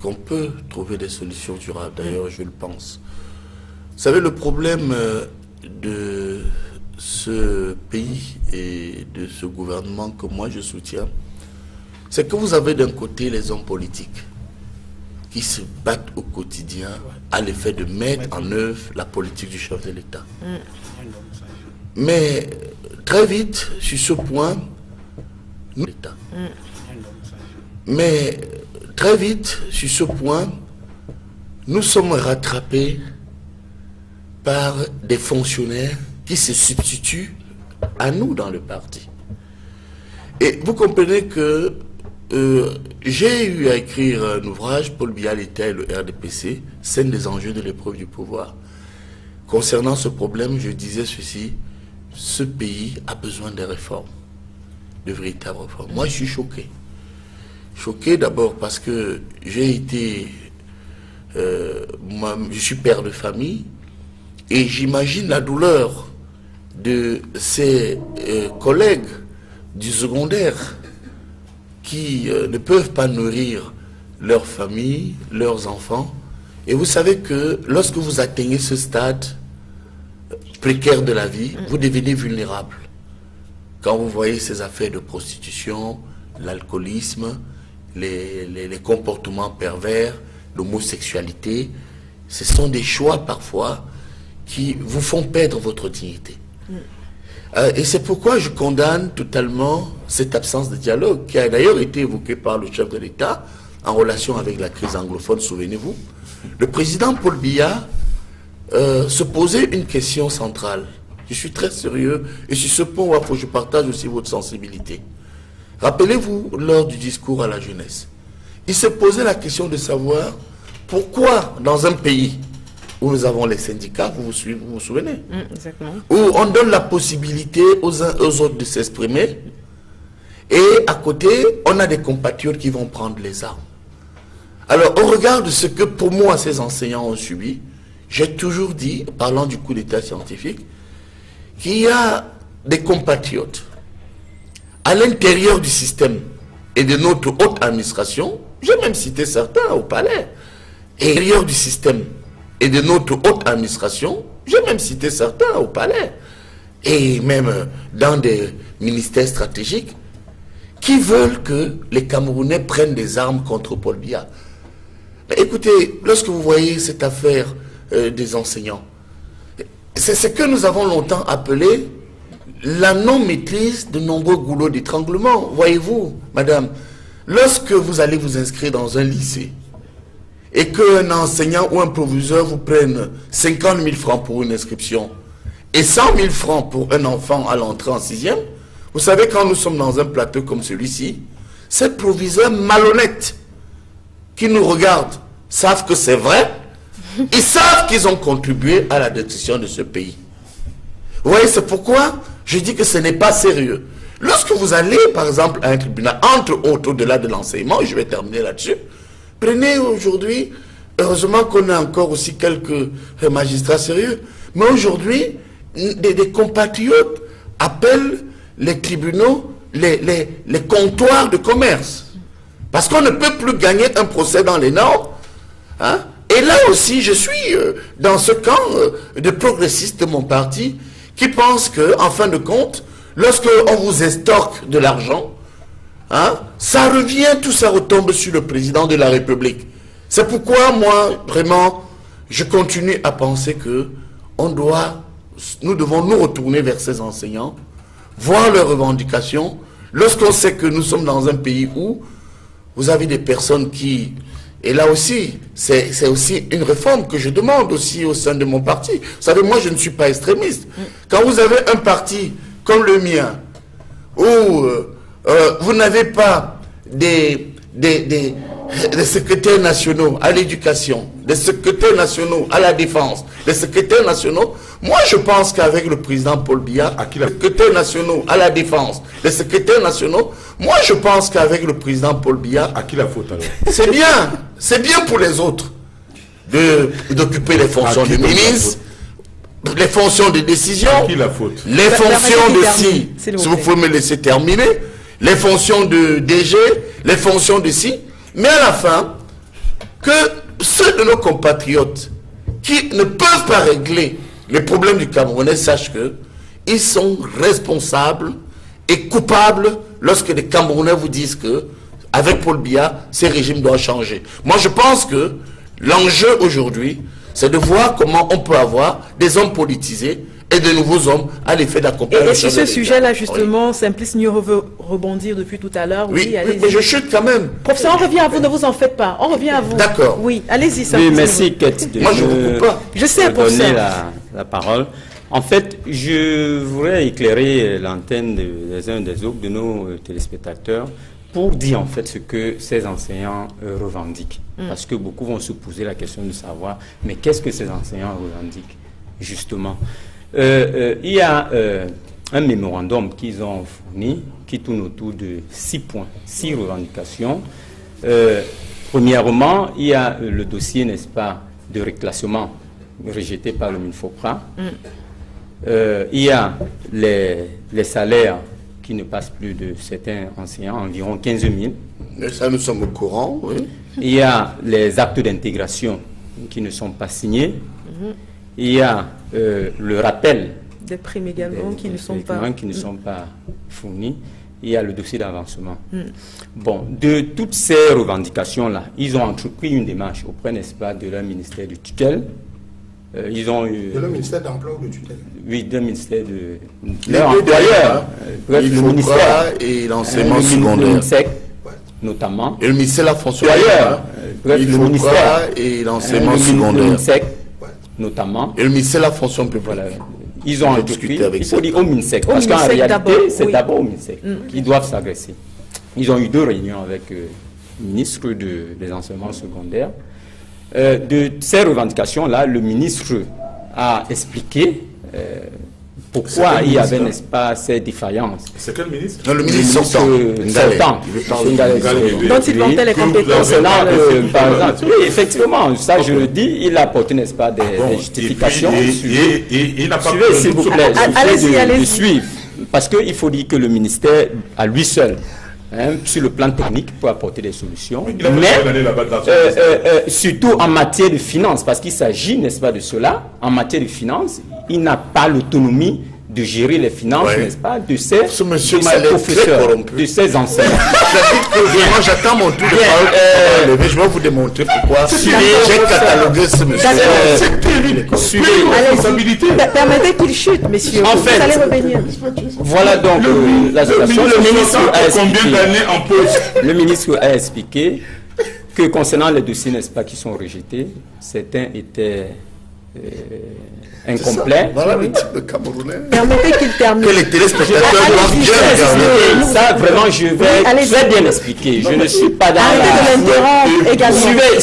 qu'on peut trouver des solutions durables. D'ailleurs, je le pense. Vous savez, le problème euh, de ce pays et de ce gouvernement que moi je soutiens, c'est que vous avez d'un côté les hommes politiques qui se battent au quotidien à l'effet de mettre en œuvre la politique du chef de l'État. Mais très vite, sur ce point, l'État. Mais Très vite, sur ce point, nous sommes rattrapés par des fonctionnaires qui se substituent à nous dans le parti. Et vous comprenez que euh, j'ai eu à écrire un ouvrage, Paul Bial était le RDPC, scène des enjeux de l'épreuve du pouvoir. Concernant ce problème, je disais ceci, ce pays a besoin de réformes, de véritables réformes. Moi, je suis choqué. Choqué d'abord parce que j'ai été, euh, moi, je suis père de famille, Et j'imagine la douleur de ses euh, collègues du secondaire qui euh, ne peuvent pas nourrir leur famille, leurs enfants. Et vous savez que lorsque vous atteignez ce stade précaire de la vie, vous devenez vulnérable. Quand vous voyez ces affaires de prostitution, l'alcoolisme, les, les comportements pervers, l'homosexualité, ce sont des choix parfois qui vous font perdre votre dignité. Euh, et c'est pourquoi je condamne totalement cette absence de dialogue qui a d'ailleurs été évoquée par le chef de l'État en relation avec la crise anglophone, souvenez-vous. Le président Paul Biya euh, se posait une question centrale. Je suis très sérieux et sur ce point, il faut que je partage aussi votre sensibilité. Rappelez-vous lors du discours à la jeunesse, il se posait la question de savoir pourquoi dans un pays où nous avons les syndicats, vous vous, vous, souvenez mm, Où on donne la possibilité aux uns aux autres de s'exprimer. Et à côté, on a des compatriotes qui vont prendre les armes. Alors, au regard de ce que pour moi ces enseignants ont subi, j'ai toujours dit, parlant du coup d'état scientifique, qu'il y a des compatriotes à l'intérieur du système et de notre haute administration, j'ai même cité certains au palais, à l'intérieur du système et de notre haute administration, j'ai même cité certains au palais, et même dans des ministères stratégiques, qui veulent que les Camerounais prennent des armes contre Paul Biya. écoutez, lorsque vous voyez cette affaire euh, des enseignants, c'est ce que nous avons longtemps appelé la non-maîtrise de nombreux goulots d'étranglement. Voyez-vous, madame, lorsque vous allez vous inscrire dans un lycée, et qu'un enseignant ou un proviseur vous prenne 50 000 francs pour une inscription et 100 000 francs pour un enfant à l'entrée en sixième, vous savez, quand nous sommes dans un plateau comme celui-ci, ces proviseurs malhonnêtes qui nous regardent savent que c'est vrai, ils savent qu'ils ont contribué à la destruction de ce pays. Vous voyez, c'est pourquoi je dis que ce n'est pas sérieux. Lorsque vous allez, par exemple, à un tribunal, entre autres, au-delà de l'enseignement, je vais terminer là-dessus, Prenez aujourd'hui, heureusement qu'on a encore aussi quelques magistrats sérieux, mais aujourd'hui, des, compatriotes appellent les tribunaux les, les, comptoirs de commerce. Parce qu'on ne peut plus gagner un procès dans les Nords. Hein. Et là aussi, je suis euh, dans ce camp euh, de progressistes de mon parti qui pense que, en fin de compte, lorsque on vous estorque de l'argent, Hein? Ça revient, tout ça retombe sur le président de la République. C'est pourquoi moi, vraiment, je continue à penser que nous devons nous retourner vers ces enseignants, voir leurs revendications, lorsqu'on sait que nous sommes dans un pays où vous avez des personnes qui... Et là aussi, c'est aussi une réforme que je demande aussi au sein de mon parti. Vous savez, moi, je ne suis pas extrémiste. Quand vous avez un parti comme le mien, où... Euh, euh, vous n'avez pas des, des, secrétaires nationaux à l'éducation, des secrétaires nationaux à la défense, des secrétaires nationaux. Moi, je pense qu'avec le président Paul Biya, les secrétaires nationaux à la défense, les secrétaires nationaux, moi, je pense qu'avec le président Paul Biya... À qui la faute alors C'est bien, c'est bien pour les autres d'occuper les fonctions de ministre, les fonctions de décision, qui la faute les fonctions de si, si vous pouvez me laisser terminer, les fonctions de DG, les fonctions de si, mais à la fin, que ceux de nos compatriotes ne peuvent pas régler les problèmes du Camerounais sachent que ils sont responsables et coupables lorsque les Camerounais vous disent que avec Paul Biya, ces régimes doivent changer. Moi, je pense que l'enjeu aujourd'hui, c'est de voir comment on peut avoir des hommes politisés et de nouveaux hommes à l'effet d'accompagner. Et, sur ce sujet-là, justement, Simplice New veut rebondir depuis tout à l'heure. Oui, mais je chute quand même. Professeur, on revient à vous, ne vous en faites pas. On revient à vous. D'accord. Oui, allez-y, Simplice. Oui, merci, Kate. Moi, je ne coupe pas. Je sais, professeur. La, la parole. En fait, je voudrais éclairer l'antenne des uns des autres, de nos téléspectateurs, pour dire en fait ce que ces enseignants euh, revendiquent. Mm. Parce que beaucoup vont se poser la question de savoir, mais qu'est-ce que ces enseignants revendiquent, justement? Euh, euh, il y a euh, un mémorandum qu'ils ont fourni qui tourne autour de six points, six revendications. premièrement, il y a le dossier, n'est-ce pas, de réclassement rejetés par le MINFOPRA. Euh, il y a les, les salaires qui ne passent plus de certains enseignants, environ 15 000. Mais ça, nous sommes au courant, oui. Il y a les actes d'intégration qui ne sont pas signés. Il y a euh, le rappel Des primes également des- qui ne sont pas... qui ne sont pas fournis. Il y a le dossier d'avancement. Bon, de toutes ces revendications-là, ils ont entrepris une démarche auprès, n'est-ce pas, de leur ministère du tutelle. Euh, ils ont eu, De le ministère d'emploi ou de tutelle oui, d'un ministère de Les leur deux employeur. d'ailleurs, Euh, bref, le ministère, et l'enseignement euh, le secondaire. MINSEC, notamment. Et le ministère de la fonction D'ailleurs, publique, euh, bref, le ministère, et l'enseignement le secondaire. Notamment. Et le ministère de la fonction publique. Voilà. Ils ont discuter avec il faut dire au MINSEC, parce qu'en réalité, c'est oui. d'abord au MINSEC qu'ils doivent s'agresser. Ils ont eu deux réunions avec euh, le ministre de- des enseignements secondaires. Euh, de ces revendications-là, le ministre a expliqué euh, pourquoi il y avait, n'est-ce pas, ces défaillances. C'est quel ministre Non, le ministre sortant. sortant. Dont il vantait les compétences. euh, par exemple, oui, effectivement, ça je le dis, il a apporté, n'est-ce pas, des, Bon, des et justifications. Suivez- il n'a pas Suivez, s'il vous plaît, Ah, suivez allez-y, de- allez-y. de suivre. Parce qu'il faut dire que le ministère, à lui seul, hein, sur le plan technique, peut apporter des solutions. Mais, euh, euh, euh, surtout en matière de finances, parce qu'il s'agit, n'est-ce pas, de cela, en matière de finances, il n'a pas l'autonomie de gérer les finances, Ouais. n'est-ce pas, de ses, Ce monsieur de m'a ses l'air très professeurs, de ses enseignants. J'attends mon tour de parole euh, lever. Je vais vous démontrer pourquoi Suivez- j'ai catalogué ce monsieur. Euh, C'est terrible. responsabilité Per- Permettez qu'il chute, messieurs. En Vous fait- allez revenir. Voilà donc la situation. Le ministre sortant a a combien d'années en poste? Le ministre a expliqué que concernant les dossiers, n'est-ce pas, qui sont rejetés, certains étaient euh, incomplets. Voilà le type de Camerounais. Permettez qu'il termine. Que les téléspectateurs doivent bien regarder. Ça, vraiment, je Oui, vais allez-y. très bien expliquer. Je ne suis pas dans Arrêtez de la... l'interrompre également. Suivez,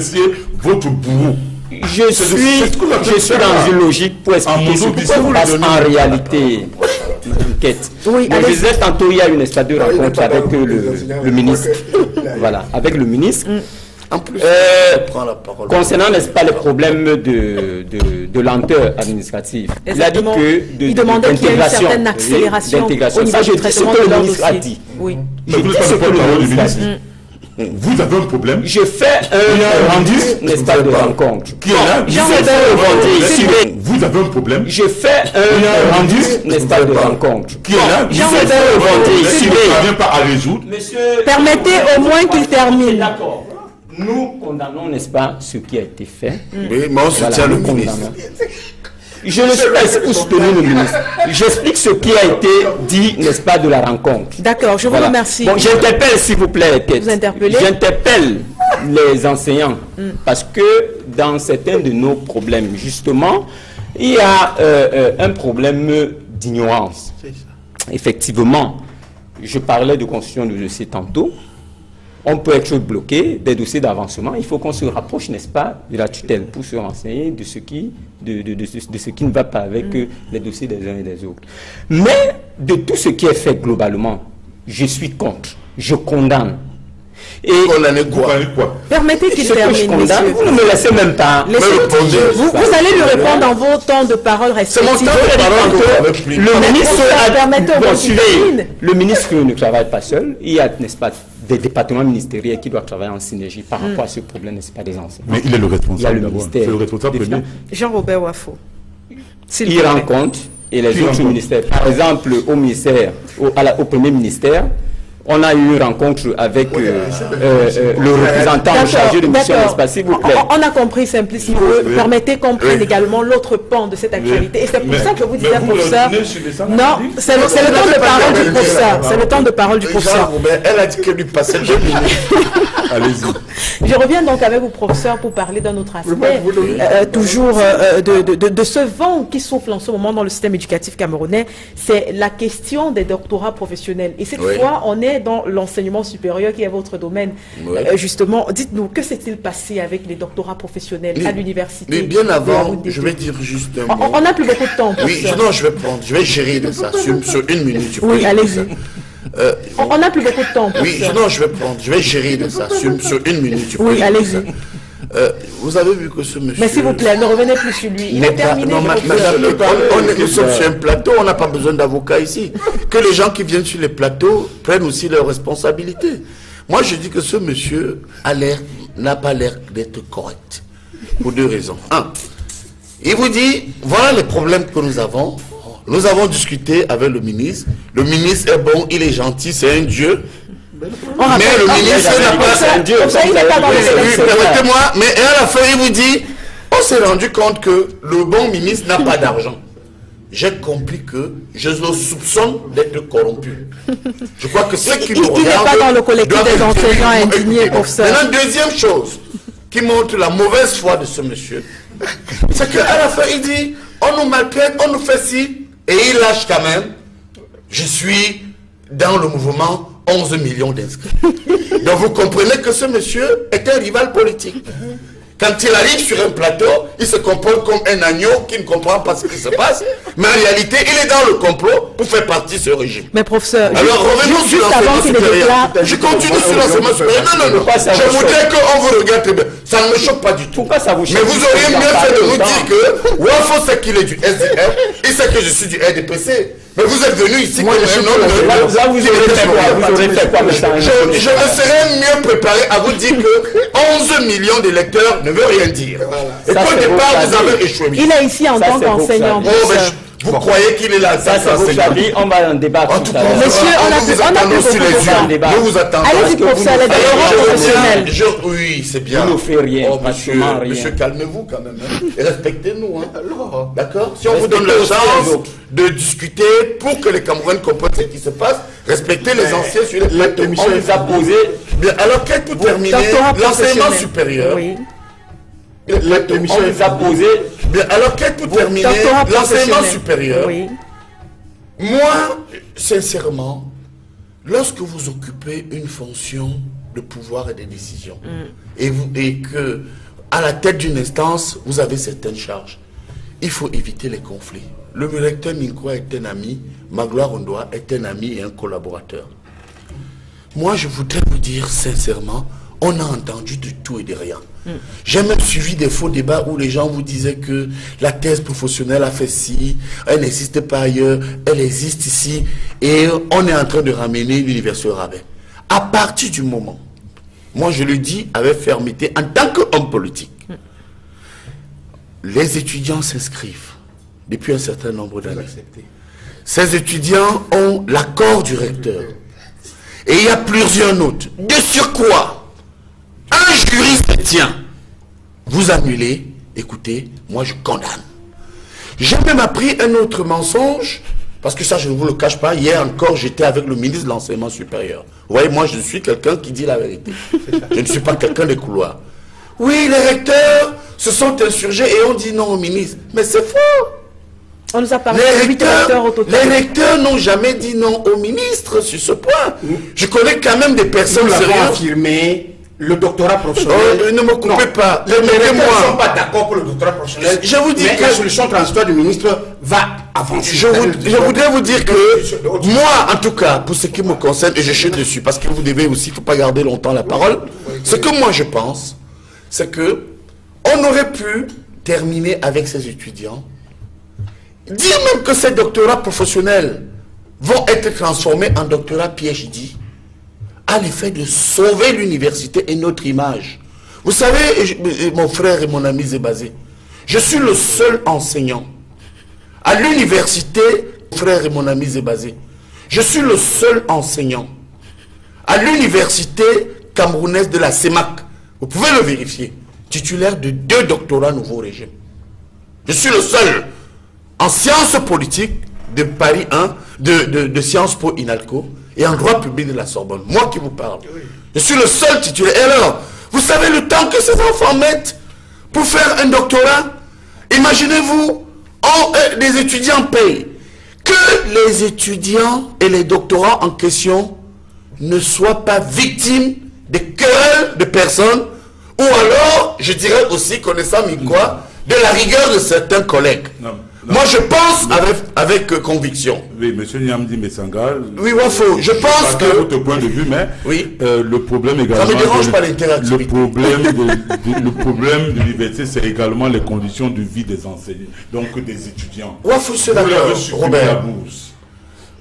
suivez. votre bourreau. Je suis, je suis dans une logique pour expliquer ce qui se passe en réalité. Oui, Donc, je disais tantôt, il y a une espèce de n'est rencontre avec le euh, le, ministre. Voilà, avec le ministre. En plus, Euh, la parole. Concernant, n'est-ce pas, les problèmes de, de, de lenteur administrative, il a dit Exactement. que de, Il demandait qu'il y ait une d'intégration, certaine oui, accélération niveau Ça, je dis ce que de le ministre a dit. Oui. Je Mais vous dis n'êtes ce pas que le ministre a dit. Vous avez un problème Je fais un rendu, n'est-ce pas, de rencontre. Qui est là Vous avez-. Vous un problème Je fais un rendu, n'est-ce pas, de rencontre. Qui est là Vous avez un problème qui suivez. ne parvient pas à résoudre. Permettez au moins qu'il termine. D'accord. Nous condamnons, n'est-ce pas, ce qui a été fait. Oui, mais on soutient Voilà, le ministre. Je ne suis pas ici pour soutenir le ministre. J'explique ce qui a été dit, n'est-ce pas, de la rencontre. D'accord, je vous Voilà. remercie. Bon, j'interpelle, s'il vous plaît, Kate. Vous interpellez J'interpelle les enseignants parce que dans certains de nos problèmes, justement, il y a euh, euh, un problème d'ignorance. Effectivement, je parlais de construction de dossiers tantôt. On peut être bloqué des dossiers d'avancement. Il faut qu'on se rapproche, n'est-ce pas, de la tutelle pour se renseigner de ce qui, de, de- de ce- de ce qui ne va pas avec euh, les dossiers des uns et des autres. Mais de tout ce qui est fait globalement, je suis contre. Je condamne. Et Condamné quoi Permettez qu'il que termine, condamne, messieurs. vous ne me laissez même pas. Laissez- vous, vous allez lui répondre dans vos temps de parole C'est mon respectifs. temps de parole que vous avez pris. Le ministre a bon, suivez, le ne travaille pas seul. Il y a, n'est-ce pas, des départements ministériels qui doivent travailler en synergie par rapport à ce problème, n'est-ce pas, des enseignants. Mais il est le Il y a responsable le ministère C'est le responsable premier. Jean-Robert Wafo. Il rencontre et les autres ministères. Par exemple, au ministère, au, à la- au premier ministère, on a eu une rencontre avec euh, euh, euh, le représentant D'accord, chargé de mission, pas, s'il vous plaît. On, on a compris simplement. Oui. Permettez qu'on prenne Oui. également l'autre pan de cette actualité. Et c'est pour Mais- ça que vous disiez, vous professeur. Non, c'est le, temps de parole du professeur. C'est le temps de parole du professeur. Elle a dit qu'elle lui passait deux minutes. Allez-y. Je reviens donc avec vous, professeur, pour parler d'un autre aspect, euh, toujours de, de- de- de ce vent qui souffle en ce moment dans le système éducatif camerounais, c'est la question des doctorats professionnels. Et cette fois, on est dans l'enseignement supérieur qui est votre domaine. Euh, justement, dites-nous, que s'est-il passé avec les doctorats professionnels à l'université Mais bien avant, je vais dire juste un On- mot. On n'a plus beaucoup de temps, Oui, professeur. non, je vais prendre, je vais gérer de ça sur, sur une minute. Oui, allez-y. Euh, On n'a plus beaucoup de temps, oui, non, je vais prendre, je vais gérer de ça sur, sur une minute. Oui, allez-y. Euh, vous avez vu que ce monsieur... Mais s'il vous plaît, ne revenez plus sur lui. Il terminé. non, madame, on- est- nous sommes sur un plateau, on n'a pas besoin d'avocats ici. Que les gens qui viennent sur les plateaux prennent aussi leurs responsabilités. Moi, je dis que ce monsieur a l'air, n'a pas l'air d'être correct. Pour deux raisons. Un, il vous dit, voilà les problèmes que nous avons. Nous avons discuté avec le ministre. Le ministre est bon, il est gentil, c'est un dieu. On Mais le ministre n'a pas- élections. permettez-moi, mais à la fin, il vous dit, on s'est rendu compte que le bon ministre n'a pas d'argent. J'ai compris que je le soupçonne d'être corrompu. Je crois que ceux qui nous il n'est pas regardent dans le collectif des enseignants indignés, professeur. Maintenant, deuxième chose qui montre la mauvaise foi de ce monsieur, c'est qu'à la fin, il dit, on nous maltraite, on nous fait ci, et il lâche quand même, je suis dans le mouvement 11 millions d'inscrits. Donc vous comprenez que ce monsieur est un rival politique. Quand il arrive sur un plateau, il se comporte comme un agneau qui ne comprend pas ce qui se passe. Mais en réalité, il est dans le complot pour faire partie de ce régime. Mais professeur, Alors juste- revenons juste, sur l'enseignement qu'il ne supérieur. déclare, Je continue sur l'enseignement supérieur. Non, non, non. Je vous voudrais qu'on vous regarde très bien. Ça ne me choque pas du tout. Pourquoi ça vous choque Mais vous auriez mieux fait de nous dire que Wafo sait qu'il est du SDF, il sait que je suis du RDPC. Mais vous êtes venu ici Moi, comme je vous qui aurez était fait sur quoi le Vous parti. aurez fait quoi, monsieur je, je me serais mieux préparé à vous dire que 11 millions d'électeurs ne veut rien dire. Et qu'au départ, vous avez échoué. il est ici en Ça, tant qu'enseignant. Ça. Vous croyez qu'il est là Ça, c'est vos avis. On va en débattre En tout cas. Monsieur, on a vous on a attendons plus sur les yeux. Nous vous attendons. Allez-y, professeur, nous les veux professionnels. oui, c'est bien. Vous ne faites rien, Oh, monsieur, rien. monsieur, calmez-vous quand même. hein. Et respectez-nous. Hein. D'accord? Si on vous donne les chance de discuter pour que les Camerounais comprennent ce qui se passe, respectez les anciens sur les plateaux. On vous a posé Bien, alors, qu'est-ce pour terminer? L'enseignement supérieur. Oui. Les plateaux. On vous a posé Bien, alors, qu'est-ce pour terminer L'enseignement supérieur. Oui. Moi, sincèrement, lorsque vous occupez une fonction de pouvoir et de décision, et, vous, et que à la tête d'une instance, vous avez certaines charges, il faut éviter les conflits. Le recteur Ninkwa est un ami, Magloire Ondoa est un ami et un collaborateur. Moi, je voudrais vous dire sincèrement, on a entendu de tout et de rien. J'ai même suivi des faux débats où les gens vous disaient que la thèse professionnelle a fait ci, elle n'existe pas ailleurs, elle existe ici, et on est en train de ramener l'université au rabais. À partir du moment, moi je le dis avec fermeté, en tant qu'homme politique, les étudiants s'inscrivent depuis un certain nombre d'années. Ces étudiants ont l'accord du recteur. Et il y a plusieurs notes. De surcroît, un juriste tient. Vous annulez, écoutez, moi je condamne. J'ai même appris un autre mensonge, parce que ça je ne vous le cache pas, hier encore j'étais avec le ministre de l'enseignement supérieur. Vous voyez, moi je suis quelqu'un qui dit la vérité. Je ne suis pas quelqu'un des couloirs. Oui, les recteurs se sont insurgés et ont dit non au ministre. Mais c'est faux. On nous a parlé Les de 8 recteurs, recteurs les n'ont jamais dit non au ministre sur ce point. Je connais quand même des personnes Nous l'avons affirmé, le doctorat professionnel. Oh, ne me coupez pas. Les ne sont pas d'accord pour le doctorat professionnel. Je vous dis mais que- la solution transitoire du ministre va avancer. Je, vous- je voudrais vous dire que moi, en tout cas, pour ce qui me concerne, et je chute dessus, parce que vous devez aussi, il ne faut pas garder longtemps la parole, ce que moi je pense, c'est que on aurait pu terminer avec ces étudiants, dire même que ces doctorats professionnels vont être transformés en doctorat PhD, à l'effet de sauver l'université et notre image. Vous savez, mon frère et mon ami Zébazé, je suis le seul enseignant à l'université, mon frère et mon ami Zébazé, je suis le seul enseignant à l'université camerounaise de la CEMAC, vous pouvez le vérifier, titulaire de deux doctorats nouveau régime. Je suis le seul en sciences politiques de Paris 1, de, de, de Sciences Po Inalco et en droit public de la Sorbonne. Moi qui vous parle. Je suis le seul titulaire. Et alors, vous savez le temps que ces enfants mettent pour faire un doctorat? Imaginez-vous, des étudiants payent. Que les étudiants et les doctorants en question ne soient pas victimes de querelles de personnes ou alors, je dirais aussi, connaissant Mikwa, de la rigueur de certains collègues. Non. Moi, je pense avec, avec euh, conviction. Oui, monsieur Niamdi Messangal. Oui, Wafo, je pense que. votre point de vue, mais Oui. euh, le problème également. me dérange pas l'interactivité. Le problème de, de- le problème de l'université, c'est également les conditions de vie des enseignants, donc des étudiants. Wafo, c'est d'accord, supprimé la Robert. bourse.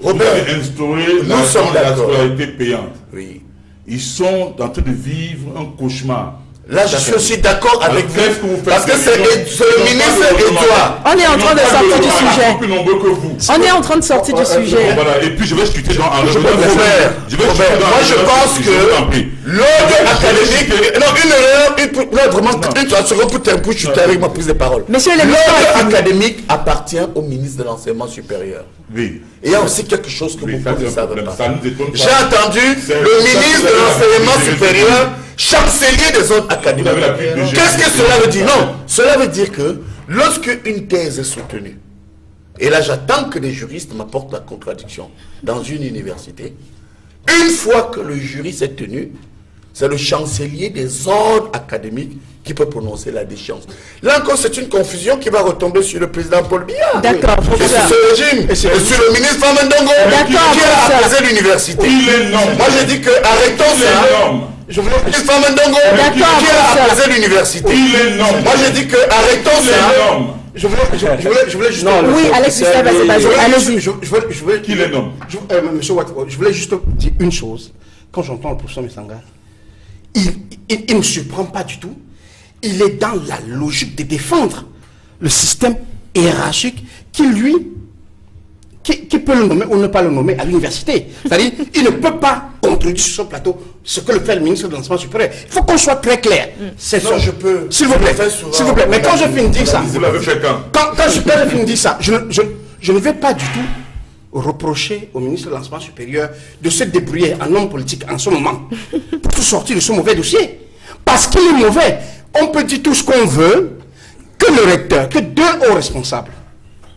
Robert. Vous avez instauré Nous la, sommes la scolarité payante. Oui. Ils sont en train de vivre un cauchemar. Là, je suis aussi d'accord avec Alors, qu'est-ce que vous Parce que c'est le ministre. Edouard. On est en train de sortir du sujet. plus nombreux que vous. On est en train de sortir du sujet. Voilà, et puis je vais chuter dans un Je peux le faire. Moi je pense que l'ordre académique. Non, une erreur, une, non, vraiment, une seconde pour t'un pour chuter avec ma prise de parole. Monsieur le L'ordre ministre- académique appartient au ministre de l'enseignement supérieur. Oui. Et il y a aussi quelque chose que Oui, beaucoup ne savent pas. J'ai entendu le ministre de l'enseignement supérieur, chancelier des pub de Qu'est-ce que cela veut dire? Non, cela veut dire que lorsque une thèse est soutenue, et là j'attends que les juristes m'apportent la contradiction dans une université, une fois que le jury s'est tenu, c'est le chancelier des ordres académiques qui peut prononcer la déchéance. Là encore, c'est une confusion qui va retomber sur le président Paul Biya. D'accord, Et sur professeur. ce régime, et sur le ministre Famendongo, D'accord, qui a professeur. apaisé l'université. Il est non. Moi, j'ai dit que arrêtons non. Je voulais ministre Famendongo, D'accord, qui a professeur. apaisé l'université. Il est non. Moi, j'ai dit que arrêtons non. Je voulais, je, je voulais, je voulais juste. Non, Oui, le Alex professeur, Gustave Je voulais- allez-y. Je, je voulais, je non. je- euh, monsieur Watt, je voulais juste dire une chose. Quand j'entends le professeur Messanga, il, ne me surprend pas du tout. Il est dans la logique de défendre le système hiérarchique qui, lui, qui, qui peut le nommer ou ne pas le nommer à l'université. C'est-à-dire, il ne peut pas contredire sur son plateau ce que le fait le ministre de l'enseignement supérieur. Il faut qu'on soit très clair. C'est ça. je peux. S'il vous plaît. S'il vous plaît. Mais quand je finis de dire ça, Vous l'avez fait quand quand, quand je, finis de dire ça, je, ne- je, je ne vais pas du tout reprocher au ministre de l'enseignement supérieur de se débrouiller en homme politique en ce moment pour tout sortir de ce mauvais dossier. Parce qu'il est mauvais. On peut dire tout ce qu'on veut, que le recteur, que deux hauts responsables,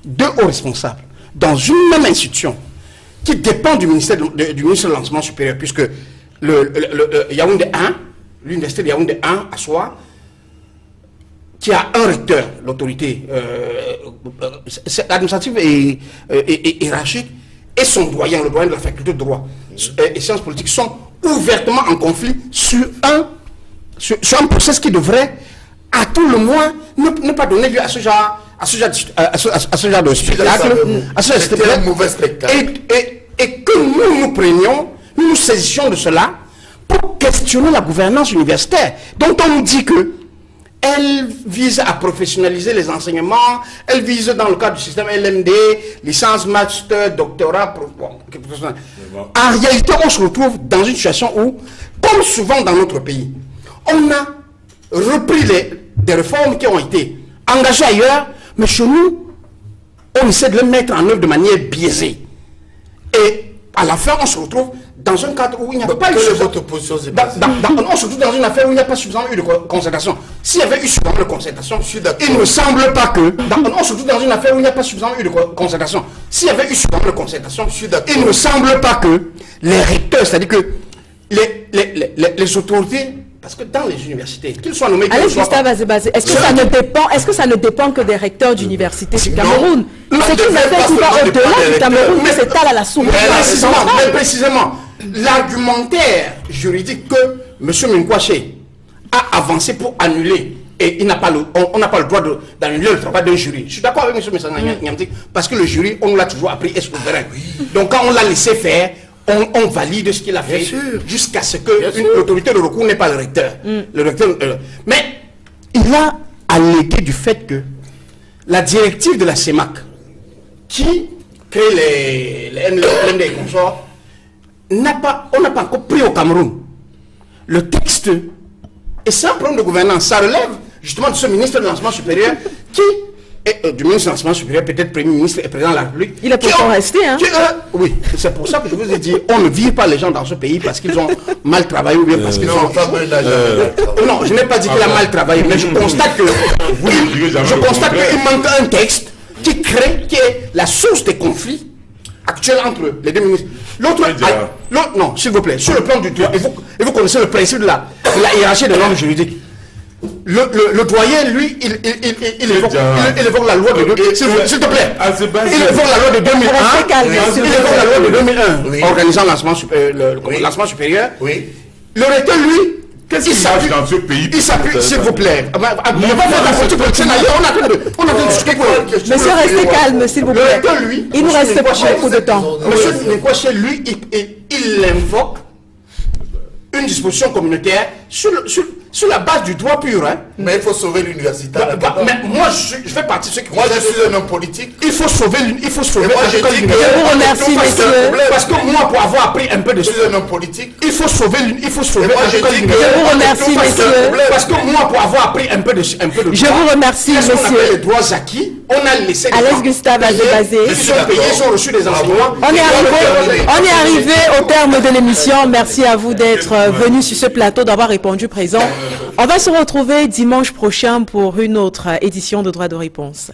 deux hauts responsables, dans une même institution, qui dépend du ministère de, de- du ministre de l'enseignement supérieur, puisque le, le- le- le Yaoundé 1, l'université de Yaoundé 1 à soi, qui a un recteur, l'autorité euh, euh, administrative et, euh, et- hiérarchique, et son doyen, le doyen de la faculté de droit et sciences politiques, sont ouvertement en conflit sur un, sur, sur un process qui devrait, à tout le moins, ne, ne pas donner lieu à ce genre, à ce genre, de, à ce, à ce- à ce genre de spectacle. à ce genre de C'était spectacle. un mauvais spectacle. Et, et- et que nous nous prenions, nous nous saisissions de cela pour questionner la gouvernance universitaire. Donc on nous dit que elle vise à professionnaliser les enseignements, elle vise dans le cadre du système LMD, licence, master, doctorat, bon. En réalité, on se retrouve dans une situation où, comme souvent dans notre pays, on a repris les, des réformes qui ont été engagées ailleurs, mais chez nous, on essaie de les mettre en œuvre de manière biaisée. Et à la fin, on se retrouve dans un cadre où il n'y a pas eu c'est Dans- dans- dans- On se retrouve dans une affaire où il n'y a pas suffisamment eu de co- concertation. S'il y avait eu suffisamment de concertation, il ne me semble pas que. dans- on se retrouve dans une affaire où il n'y a pas suffisamment eu de co- concertation. S'il y avait eu suffisamment de concertation, il ne semble pas que les recteurs, c'est-à-dire que les, les, les, les- les autorités, parce que dans les universités, qu'ils soient nommés, Alex soient Gustave est-ce que ça ne dépend, est-ce que ça ne dépend que des recteurs d'université du Non. Cameroun? Non, C'est de une affaire qui va au-delà du. Cameroun, Mais- s'étale à la précisément, mais précisément, l'argumentaire juridique que M. Minkwaché a avancé pour annuler, et il n'a pas le, on n'a pas le droit d'annuler le travail d'un jury. Je suis d'accord avec M. Messana Nyamtik, parce que le jury, on nous l'a toujours appris, est souverain. Donc quand on l'a laissé faire, on, on valide ce qu'il a fait jusqu'à ce que l'autorité de recours n'est pas le recteur. Le recteur euh, mais il a allégué du fait que la directive de la CEMAC, qui crée les, les MLD et consorts, n'a pas, on n'a pas encore pris au Cameroun le texte. Et c'est un problème de gouvernance. Ça relève justement de ce ministre de l'enseignement supérieur qui, est, euh, du ministre de l'enseignement supérieur, peut-être Premier ministre et Président de la République. Il est qui pourtant resté, hein. qui, euh, oui, c'est pour ça que je vous ai dit, on ne vire pas les gens dans ce pays parce qu'ils ont mal travaillé ou bien parce qu'ils Non, ont... Jamais Euh, non, je n'ai pas dit qu'il a mal travaillé, mais je constate que Vous ne direz jamais je constate qu'il manque un texte qui crée, qui est la source des conflits actuels entre les deux ministres. L'autre, ah, non, s'il vous plaît, sur le plan du droit, et vous, et vous connaissez le principe de la, de la hiérarchie des normes juridiques. Le, le, le doyen, lui, il, il, il, il, évoque, il, il évoque la loi de 2001. S'il te plaît. Il évoque la loi de 2001. Restez calme, s'il Il évoque la loi de 2001. Oui. Organisant le lancement, supé- le, le lancement supérieur. Oui. Le recteur, lui, Qu'est-ce s'appuie- dans ce pays Il s'appuie, pour- s'il vous plaît. Ah, bah, ah, On va faire la politique politicienne ailleurs. On est en train de, on train de Monsieur, restez calme, s'il vous Le plaît. lui, Il nous reste pas beaucoup de temps. Monsieur Nekwache, lui, il invoque une disposition communautaire sur, le- sur, la base du droit pur. Hein. Mais il faut sauver l'université. Bah, bah, mais moi, je, suis- je fais partie de ceux qui Moi, je suis un homme politique. il faut sauver il faut sauver Et moi, je dis que-. Je vous remercie, messieurs. Parce que moi, pour avoir appris un peu de Je suis un homme politique. il faut sauver il faut sauver Et moi, en je dis que- vous remercie, messieurs. Parce que moi, pour avoir appris un peu de un peu de Je vous remercie, messieurs. appelle les droits acquis, on a laissé Alex Gustave payer, Azebazé. Ils sont payés, ils ont reçu des enseignements. On est, arrivé, on est arrivé au terme de l'émission. Merci à vous d'être euh, venus sur ce plateau, d'avoir répondu présent. On va se retrouver dimanche prochain pour une autre édition de Droit de réponse.